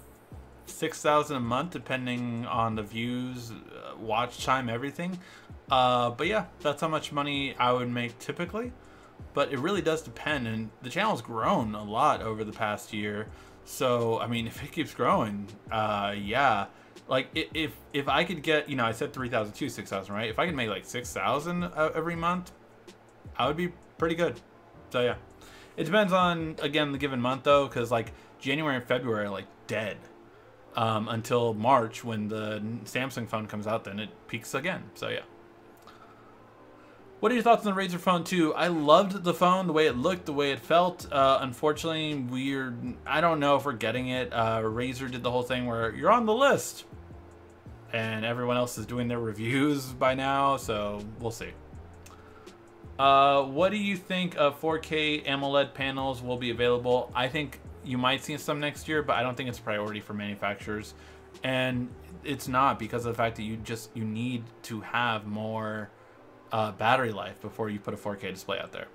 6,000 a month depending on the views, uh, watch time, everything. Uh, but yeah, that's how much money I would make typically. But it really does depend, and the channel's grown a lot over the past year. So, I mean, if it keeps growing, uh, yeah like if if I could get you know I said three thousand to six thousand right if I could make like six thousand uh, every month I would be pretty good so yeah it depends on again the given month though because like January and February are like dead um, until March when the Samsung phone comes out then it peaks again so yeah what are your thoughts on the Razer Phone 2? I loved the phone, the way it looked, the way it felt. Uh, unfortunately, we're, I don't know if we're getting it. Uh, Razer did the whole thing where you're on the list. And everyone else is doing their reviews by now, so we'll see. Uh, what do you think of 4K AMOLED panels will be available? I think you might see some next year, but I don't think it's a priority for manufacturers. And it's not because of the fact that you just, you need to have more uh, battery life before you put a 4K display out there.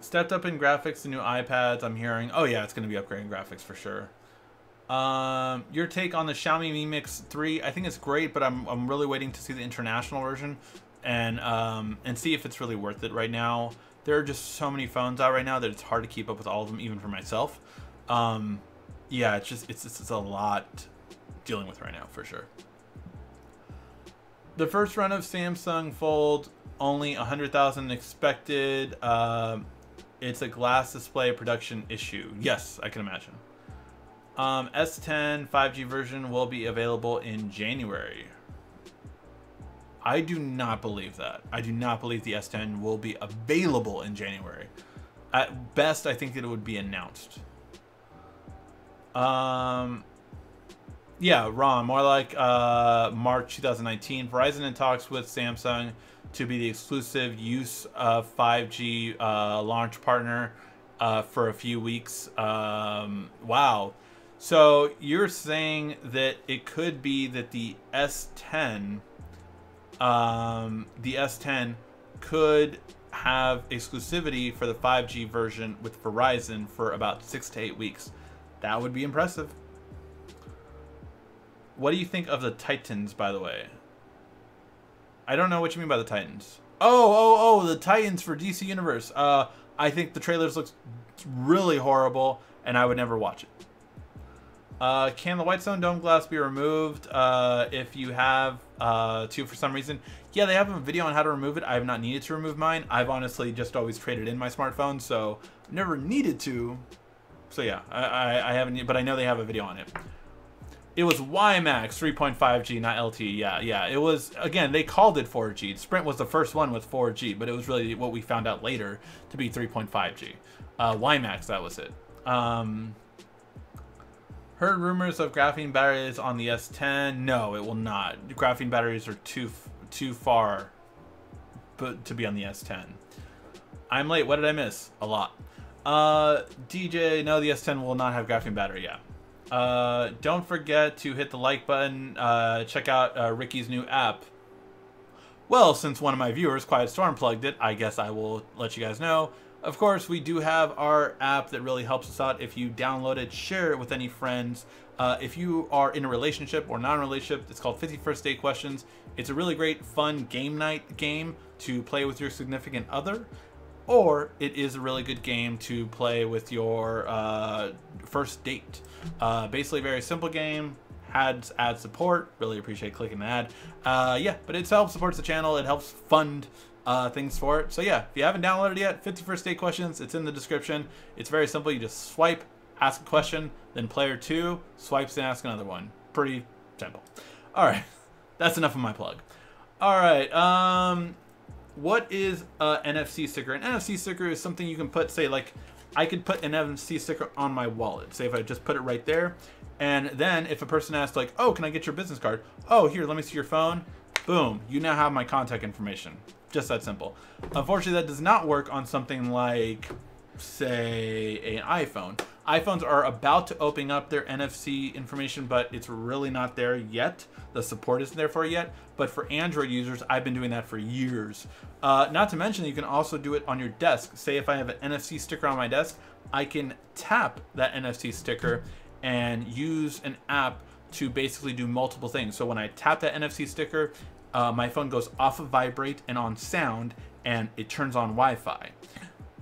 Stepped up in graphics, the new iPads, I'm hearing. Oh yeah, it's going to be upgrading graphics for sure. Um, your take on the Xiaomi Mi Mix 3? I think it's great, but I'm, I'm really waiting to see the international version and um, and see if it's really worth it right now. There are just so many phones out right now that it's hard to keep up with all of them, even for myself. Um, yeah, it's just it's, it's, it's a lot dealing with right now for sure. The first run of Samsung Fold, only 100,000 expected. Uh, it's a glass display production issue. Yes, I can imagine. Um, S10 5G version will be available in January. I do not believe that. I do not believe the S10 will be available in January. At best, I think that it would be announced. Um, yeah, Ron, more like uh, March 2019. Verizon in talks with Samsung to be the exclusive use of 5G uh, launch partner uh, for a few weeks. Um, wow. So you're saying that it could be that the S10, um, the S10 could have exclusivity for the 5G version with Verizon for about six to eight weeks. That would be impressive. What do you think of the Titans, by the way? I don't know what you mean by the Titans. Oh, oh, oh, the Titans for DC Universe. Uh, I think the trailers look really horrible, and I would never watch it. Uh, can the Whitestone Dome glass be removed uh, if you have uh, to for some reason? Yeah, they have a video on how to remove it. I have not needed to remove mine. I've honestly just always traded in my smartphone, so never needed to. So yeah, I, I, I haven't, but I know they have a video on it. It was WiMAX 3.5G, not LTE. Yeah, yeah. It was, again, they called it 4G. Sprint was the first one with 4G, but it was really what we found out later to be 3.5G. Uh, WiMAX, that was it. Um, heard rumors of graphene batteries on the S10. No, it will not. Graphene batteries are too too far but to be on the S10. I'm late. What did I miss? A lot. Uh, DJ, no, the S10 will not have graphene battery. Yeah. Uh, don't forget to hit the like button. Uh, check out uh, Ricky's new app. Well, since one of my viewers, Quiet Storm, plugged it, I guess I will let you guys know. Of course, we do have our app that really helps us out. If you download it, share it with any friends. Uh, if you are in a relationship or non-relationship, it's called 50 First Date Questions. It's a really great, fun game night game to play with your significant other, or it is a really good game to play with your uh, first date. Uh, basically, very simple game. Ads, ad support. Really appreciate clicking the ad. Uh, yeah, but it helps supports the channel. It helps fund uh, things for it. So yeah, if you haven't downloaded yet, 50 First Date Questions, it's in the description. It's very simple. You just swipe, ask a question, then player two swipes and asks another one. Pretty simple. All right, that's enough of my plug. All right, um, what is a NFC sticker? An NFC sticker is something you can put, say, like, I could put an NFC sticker on my wallet. Say if I just put it right there, and then if a person asks, like, oh, can I get your business card? Oh, here, let me see your phone. Boom, you now have my contact information. Just that simple. Unfortunately, that does not work on something like, say, an iPhone. iPhones are about to open up their NFC information, but it's really not there yet. The support isn't there for it yet. But for Android users, I've been doing that for years. Uh, not to mention, you can also do it on your desk. Say if I have an NFC sticker on my desk, I can tap that NFC sticker and use an app to basically do multiple things. So when I tap that NFC sticker, uh, my phone goes off of vibrate and on sound, and it turns on Wi-Fi.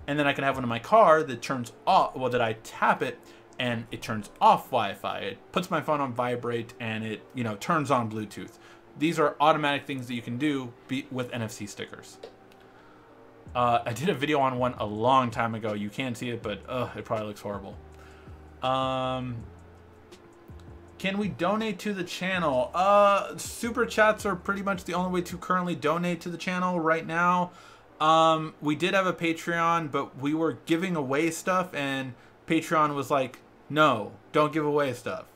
And then I can have one in my car that turns off, well, that I tap it and it turns off Wi-Fi. It puts my phone on vibrate and it, you know, turns on Bluetooth. These are automatic things that you can do with NFC stickers. Uh, I did a video on one a long time ago. You can't see it, but ugh, it probably looks horrible. Um, can we donate to the channel? Uh, super chats are pretty much the only way to currently donate to the channel right now. Um, we did have a Patreon, but we were giving away stuff, and Patreon was like, no, don't give away stuff.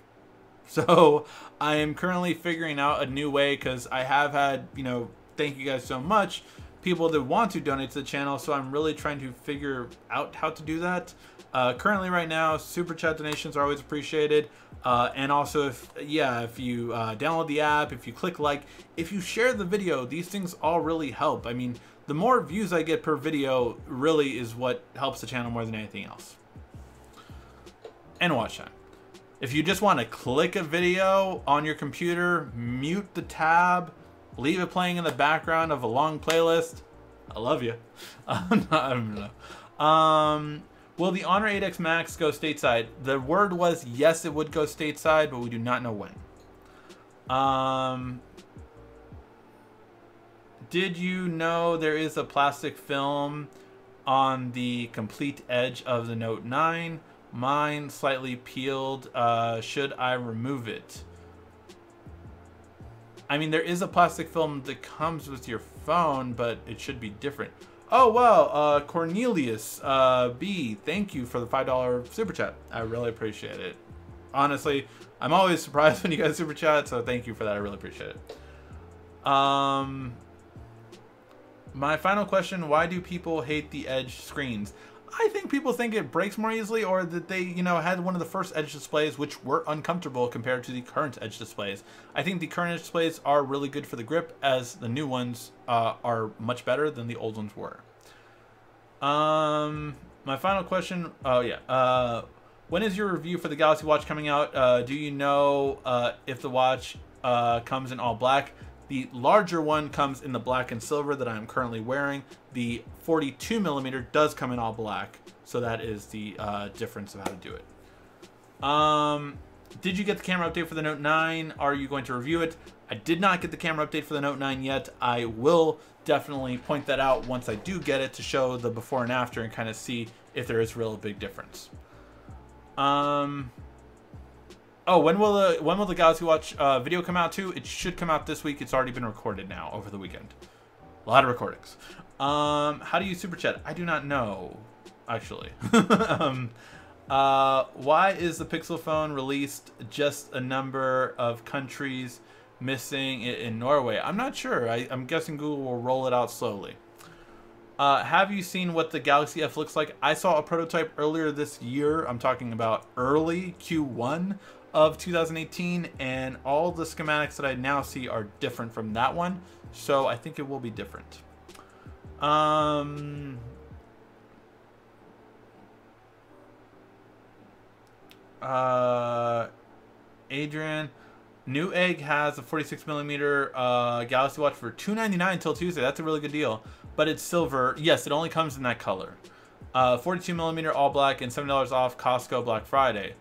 So I am currently figuring out a new way because I have had, you know, thank you guys so much, people that want to donate to the channel. So I'm really trying to figure out how to do that. Uh, currently, right now, super chat donations are always appreciated. Uh, and also, if yeah, if you uh, download the app, if you click like, if you share the video, these things all really help. I mean, the more views I get per video really is what helps the channel more than anything else. And watch time. If you just want to click a video on your computer, mute the tab, leave it playing in the background of a long playlist, I love you. Um, Will the Honor 8X Max go stateside? The word was yes, it would go stateside, but we do not know when. Um, did you know there is a plastic film on the complete edge of the Note 9? Mine slightly peeled. Uh, should I remove it? I mean, there is a plastic film that comes with your phone, but it should be different. Oh, wow. Uh, Cornelius uh, B, thank you for the $5 super chat. I really appreciate it. Honestly, I'm always surprised when you guys super chat, so thank you for that. I really appreciate it. Um, my final question, why do people hate the Edge screens? I think people think it breaks more easily or that they, you know, had one of the first Edge displays which were uncomfortable compared to the current Edge displays. I think the current Edge displays are really good for the grip as the new ones uh, are much better than the old ones were. Um, my final question, oh yeah, uh, when is your review for the Galaxy Watch coming out? Uh, do you know uh, if the watch uh, comes in all black? The larger one comes in the black and silver that I'm currently wearing. The 42 millimeter does come in all black. So that is the uh, difference of how to do it. Um, did you get the camera update for the Note 9? Are you going to review it? I did not get the camera update for the Note 9 yet. I will definitely point that out once I do get it to show the before and after and kind of see if there is real big difference. Um, Oh, when will the when will the Galaxy Watch uh, video come out too? It should come out this week. It's already been recorded now over the weekend. A lot of recordings. Um, how do you super chat? I do not know, actually. um, uh, why is the Pixel phone released just a number of countries missing it in Norway. I'm not sure. I, am guessing Google will roll it out slowly. Uh, have you seen what the Galaxy F looks like? I saw a prototype earlier this year. I'm talking about early Q1 of 2018, and all the schematics that I now see are different from that one. So I think it will be different. Um, uh, Adrian, Newegg has a 46 millimeter uh, Galaxy Watch for 2.99 until Tuesday. That's a really good deal, but it's silver. Yes, it only comes in that color. Uh, 42 millimeter all black and seven dollars off Costco Black Friday.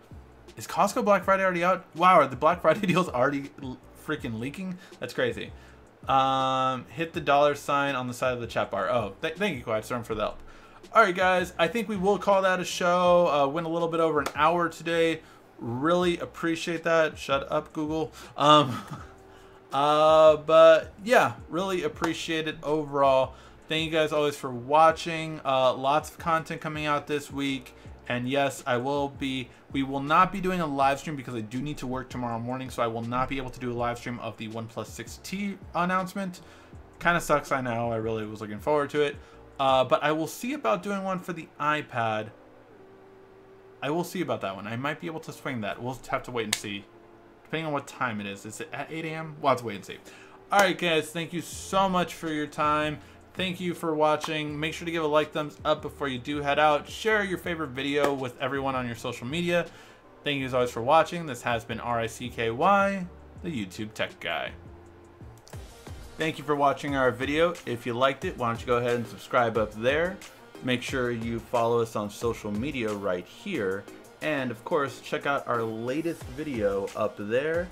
Is Costco Black Friday already out? Wow, are the Black Friday deals already freaking leaking? That's crazy. Um, hit the dollar sign on the side of the chat bar. Oh, th thank you, Quiet Storm, for the help. All right, guys, I think we will call that a show. Uh, went a little bit over an hour today. Really appreciate that. Shut up, Google. Um, uh, but yeah, really appreciate it overall. Thank you guys always for watching. Uh, lots of content coming out this week. And yes, I will be, we will not be doing a live stream because I do need to work tomorrow morning. So I will not be able to do a live stream of the OnePlus 6T announcement. Kind of sucks, I know. I really was looking forward to it. Uh, but I will see about doing one for the iPad. I will see about that one. I might be able to swing that. We'll have to wait and see. Depending on what time it is. Is it at 8 a.m.? We'll have to wait and see. Alright guys, thank you so much for your time. Thank you for watching. Make sure to give a like, thumbs up before you do head out. Share your favorite video with everyone on your social media. Thank you as always for watching. This has been R-I-C-K-Y, the YouTube Tech Guy. Thank you for watching our video. If you liked it, why don't you go ahead and subscribe up there. Make sure you follow us on social media right here. And of course, check out our latest video up there.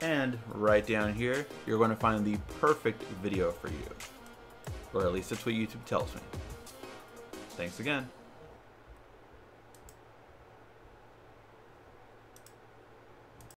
And right down here, you're going to find the perfect video for you. Or at least that's what YouTube tells me. Thanks again.